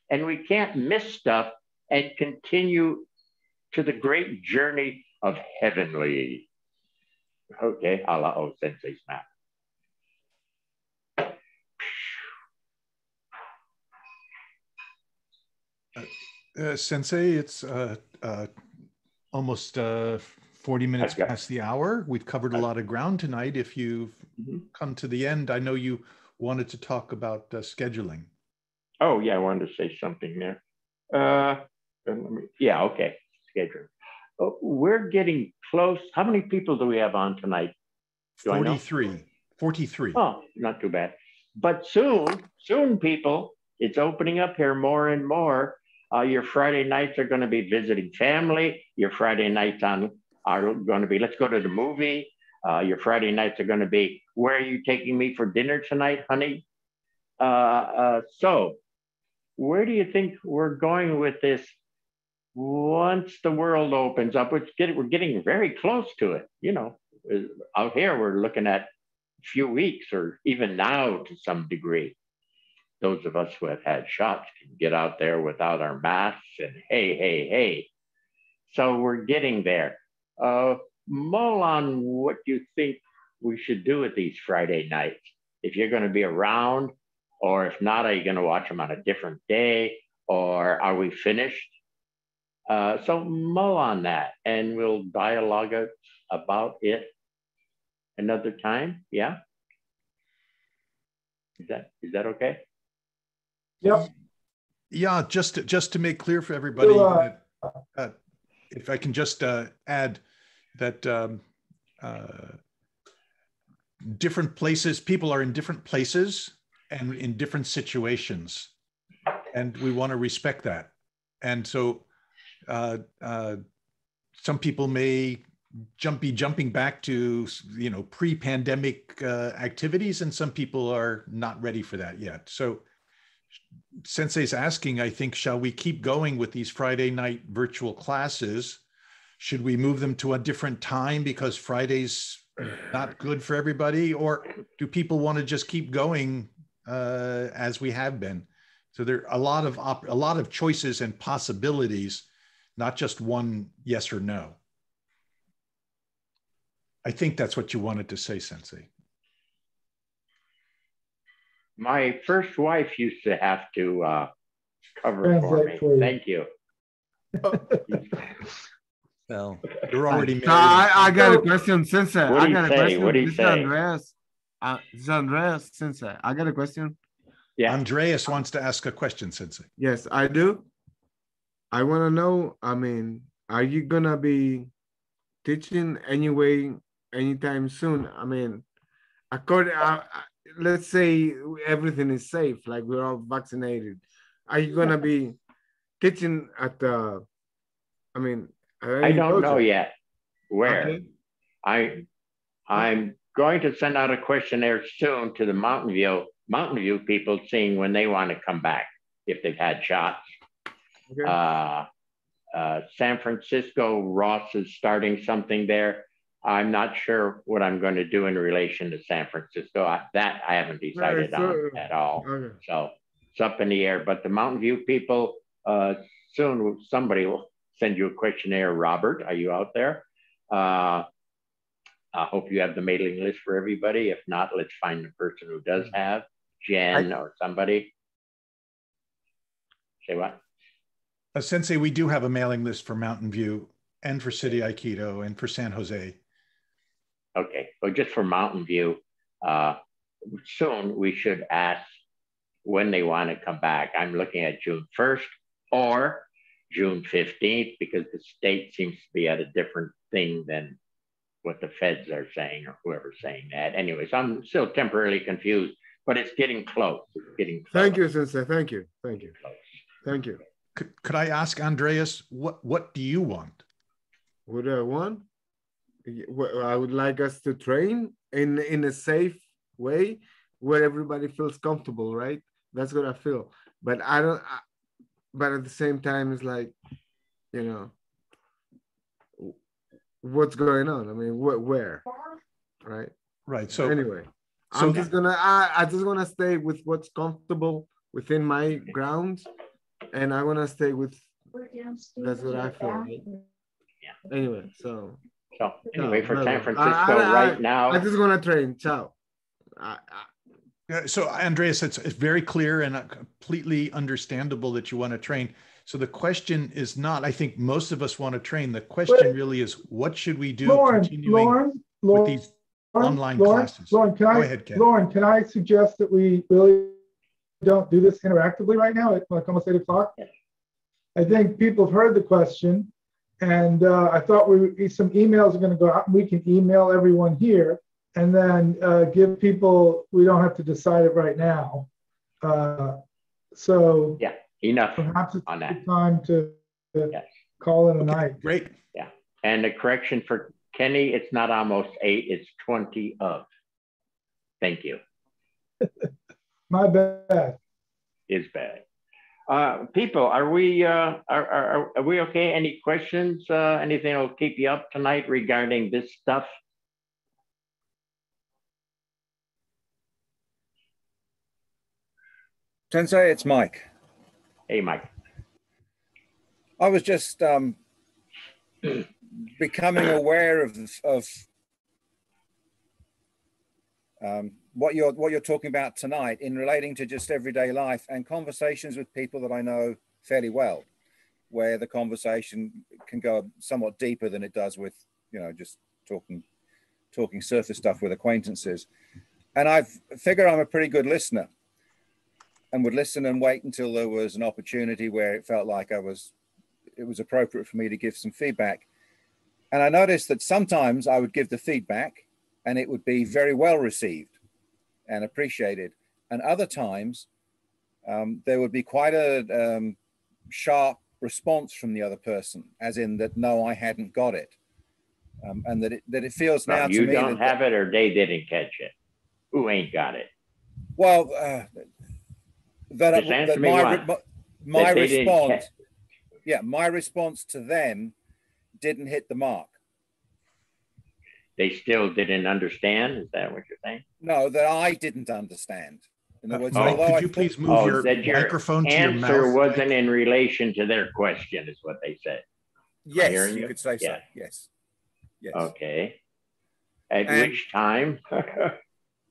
And we can't miss stuff and continue to the great journey of heavenly. Okay, a la O Sensei's map. Uh, Sensei, it's uh, uh, almost uh, 40 minutes past the hour. We've covered a lot of ground tonight. If you've mm-hmm. come to the end, I know you wanted to talk about uh, scheduling. Oh, yeah, I wanted to say something there. Uh, yeah, okay, schedule. Oh, we're getting close. How many people do we have on tonight? Do 43. 43. Oh, not too bad. But soon, soon, people, it's opening up here more and more. Uh, your Friday nights are going to be visiting family. Your Friday nights on are going to be let's go to the movie. Uh, your Friday nights are going to be where are you taking me for dinner tonight, honey? Uh, uh, so, where do you think we're going with this? Once the world opens up, it's get, we're getting very close to it. You know, out here we're looking at a few weeks or even now to some degree those of us who have had shots can get out there without our masks and hey, hey, hey. So we're getting there. Uh, mull on what you think we should do with these Friday nights. If you're going to be around, or if not, are you going to watch them on a different day, or are we finished? Uh, so mull on that, and we'll dialogue about it another time. Yeah. Is that is that okay? Yep. Yeah, just to, just to make clear for everybody, uh, uh, if I can just uh, add that um, uh, different places, people are in different places and in different situations, and we want to respect that. And so, uh, uh, some people may jump be jumping back to you know pre-pandemic activities, and some people are not ready for that yet. So Sensei's asking, I think, shall we keep going with these Friday night virtual classes? Should we move them to a different time because Friday's not good for everybody? Or do people want to just keep going uh, as we have been? So there are a lot of op- a lot of choices and possibilities. not just one yes or no. I think that's what you wanted to say, Sensei. My first wife used to have to uh, cover for me. For Thank you. well, you're already married. I, I got a question, Sensei. What I do you got a say? question. What do you this say? Andreas. Uh, this is Andreas, Sensei. I got a question. Yeah. Andreas wants to ask a question, Sensei. Yes, I do. I want to know. I mean, are you gonna be teaching anyway anytime soon? I mean, according, uh, uh, let's say everything is safe, like we're all vaccinated. Are you gonna be teaching at the? I mean, I don't know project? yet where. Okay. I I'm going to send out a questionnaire soon to the Mountain View Mountain View people, seeing when they want to come back if they've had shots. Okay. Uh, uh, San Francisco, Ross is starting something there. I'm not sure what I'm going to do in relation to San Francisco. I, that I haven't decided Right, so- on at all. Okay. So it's up in the air. But the Mountain View people, uh, soon somebody will send you a questionnaire. Robert, are you out there? Uh, I hope you have the mailing list for everybody. If not, let's find the person who does have Jen or somebody. Say what? Uh, Sensei, we do have a mailing list for Mountain View and for City Aikido and for San Jose. Okay, well, just for Mountain View, uh, soon we should ask when they want to come back. I'm looking at June 1st or June 15th because the state seems to be at a different thing than what the feds are saying or whoever's saying that. Anyways, I'm still temporarily confused, but it's getting close. It's getting close. Thank you, Sensei. Thank you. Thank you. Thank you. Could, could I ask Andreas, what, what do you want? What do I want? I would like us to train in in a safe way where everybody feels comfortable, right? That's what I feel. But I don't. I, but at the same time, it's like, you know, w- what's going on? I mean, wh- where, right? Right. So anyway, so- I'm just gonna. I I just wanna stay with what's comfortable within my grounds, and I wanna stay with. That's what I feel. right? Anyway, so. So anyway, for San. Francisco I- I- right now, I just want to train. Ciao. I, I, Yeah, so Andreas, it's, it's very clear and uh, completely understandable that you want to train. So the question is not, I think most of us want to train. The question Wait. really is, what should we do Lauren, continuing Lauren, with Lauren, these online Lauren, classes? Lauren, can Go I, ahead, Ken. Lauren, can I suggest that we really don't do this interactively right now at like almost eight o'clock? I think people have heard the question and uh, I thought we, some emails are going to go out we can email everyone here and then uh, give people, we don't have to decide it right now. Uh, So yeah, enough perhaps it's on that. time to to Yes. call it a night. Great. Yeah. And the correction for Kenny, it's not almost eight, it's 20 of. Thank you. My bad. Is bad. Uh, people, are we uh, are, are, are we okay? Any questions? Uh, anything that'll keep you up tonight regarding this stuff? Sensei, it's Mike. Hey, Mike. I was just um, becoming aware of of um, what you're what you're talking about tonight in relating to just everyday life and conversations with people that I know fairly well, where the conversation can go somewhat deeper than it does with you know just talking talking surface stuff with acquaintances. And I figure I'm a pretty good listener and would listen and wait until there was an opportunity where it felt like I was it was appropriate for me to give some feedback. And I noticed that sometimes I would give the feedback and it would be very well received and appreciated. And other times um, there would be quite a um, sharp response from the other person, as in that, no, I hadn't got it. Um, and that it, that it feels now No, to you don't have it or they didn't catch it. Who ain't got it? well, uh, that, Just answer that me my, once. re- my That they didn't response, yeah, my response to them didn't hit the mark. They still didn't understand? Is that what you're saying? No, that I didn't understand. In other words, Mike, although could I you please move Oh, your your microphone to your answer mouth? wasn't in relation to their question, is what they said. Yes, you you? could say so. Yes. Yes. Okay. At And- which time?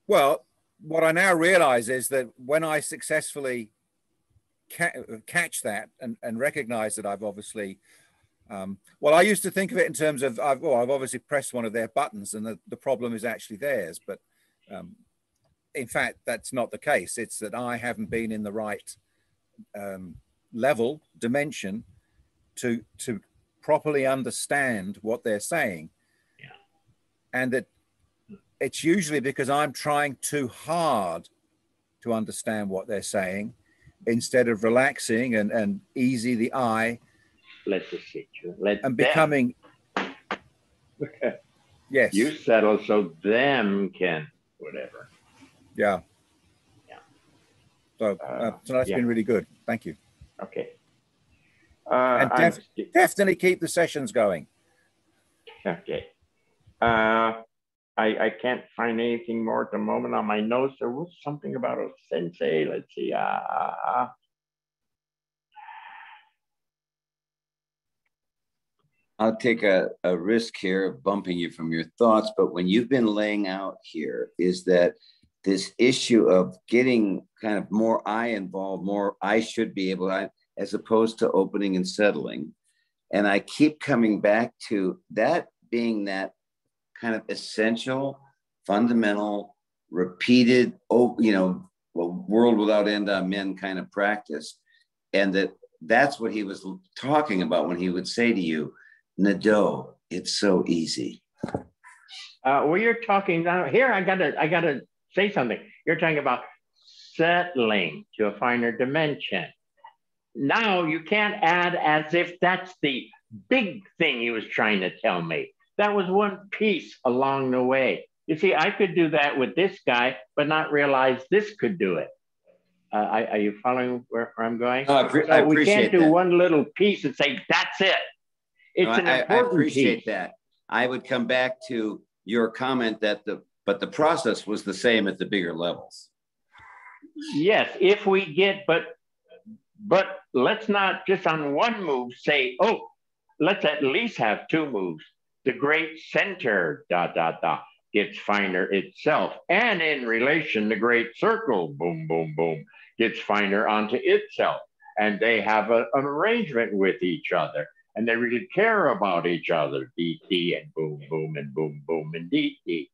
Well, what I now realize is that when I successfully ca- catch that and, and recognize that I've obviously, um, well, I used to think of it in terms of, I've, well, I've obviously pressed one of their buttons and the, the problem is actually theirs. But um, in fact, that's not the case. It's that I haven't been in the right um, level, dimension to, to properly understand what they're saying. Yeah. And that it's usually because I'm trying too hard to understand what they're saying instead of relaxing and, and easy the eye Let the situ. Let and them. becoming, yes, You settle so them can whatever. yeah. Yeah. So, uh, so that's yeah. been really good. Thank you. Okay. Uh, And def- definitely keep the sessions going. Okay. Uh, I, I can't find anything more at the moment on my notes. There was something about a sensei. Let's see. Uh, I'll take a, a risk here of bumping you from your thoughts, but when you've been laying out here is that this issue of getting kind of more I involved, more I should be able, I, as opposed to opening and settling. And I keep coming back to that being that kind of essential, fundamental, repeated, oh, you know, world without end on men kind of practice. And that that's what he was talking about when he would say to you, Nadeau, it's so easy. uh, well, you're talking now here. I gotta, I gotta say something. You're talking about settling to a finer dimension. Now you can't add as if that's the big thing he was trying to tell me. That was one piece along the way. You see, I could do that with this guy, but not realize this could do it. Uh, I, are you following where, where I'm going? I pre- So we can't do that. one little piece and say that's it. It's No, an I, I appreciate piece. that. I would come back to your comment that the, but the process was the same at the bigger levels. Yes, if we get, but but let's not just on one move say, oh, let's at least have two moves. The great center, dot dot dot, gets finer itself, and in relation, the great circle, boom boom boom, gets finer onto itself, and they have a, an arrangement with each other, and they really care about each other, DT and boom boom and boom boom and DT,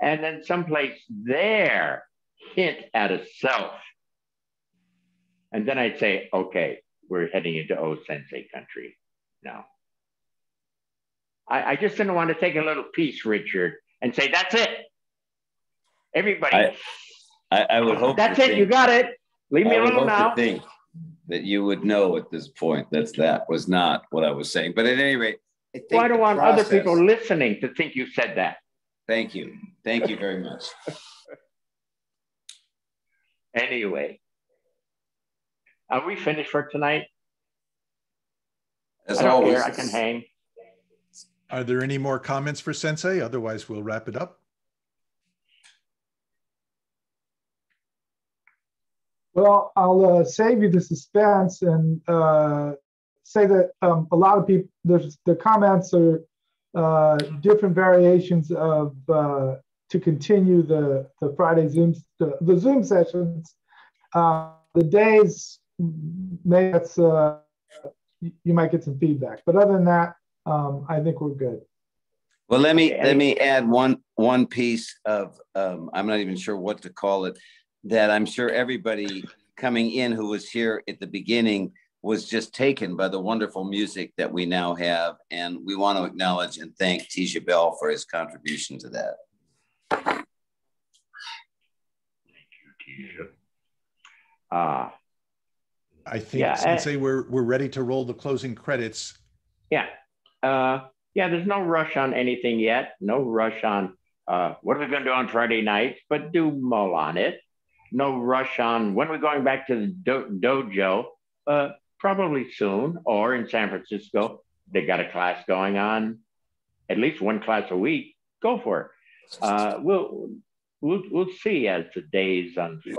and then someplace there hint at a self. And then I'd say, okay, we're heading into O Sensei country now. I, I just didn't want to take a little piece, Richard, and say, that's it. Everybody, I, I, I would hope. that's it. think- You got it. Leave me alone now. think that you would know at this point that that was not what I was saying. But at any rate, I think Well, I don't want other people listening to think you said that. Thank you. Thank you very much. Anyway, are we finished for tonight? As I always, care. I can hang. Are there any more comments for Sensei? Otherwise, we'll wrap it up. Well, I'll uh, save you the suspense and uh, say that um, a lot of people, the comments are uh, different variations of uh, to continue the the Friday Zoom the, the Zoom sessions. Uh, the days, maybe that's uh, you might get some feedback, but other than that, um, I think we're good. Well, let me let me add one one piece of um, I'm not even sure what to call it. That I'm sure everybody coming in who was here at the beginning was just taken by the wonderful music that we now have, and we want to acknowledge and thank Tisha Bell for his contribution to that. Thank you, Tisha. Uh, I think Yeah, I- Sensei, we're we're ready to roll the closing credits. Yeah. Uh, yeah, there's no rush on anything yet. No rush on uh, what are we going to do on Friday nights, but do mull on it. No rush on when we're going back to the do- dojo, uh, probably soon or in San Francisco. They got a class going on, at least one class a week. Go for it. Uh, we'll, we'll, we'll see as the days unfold.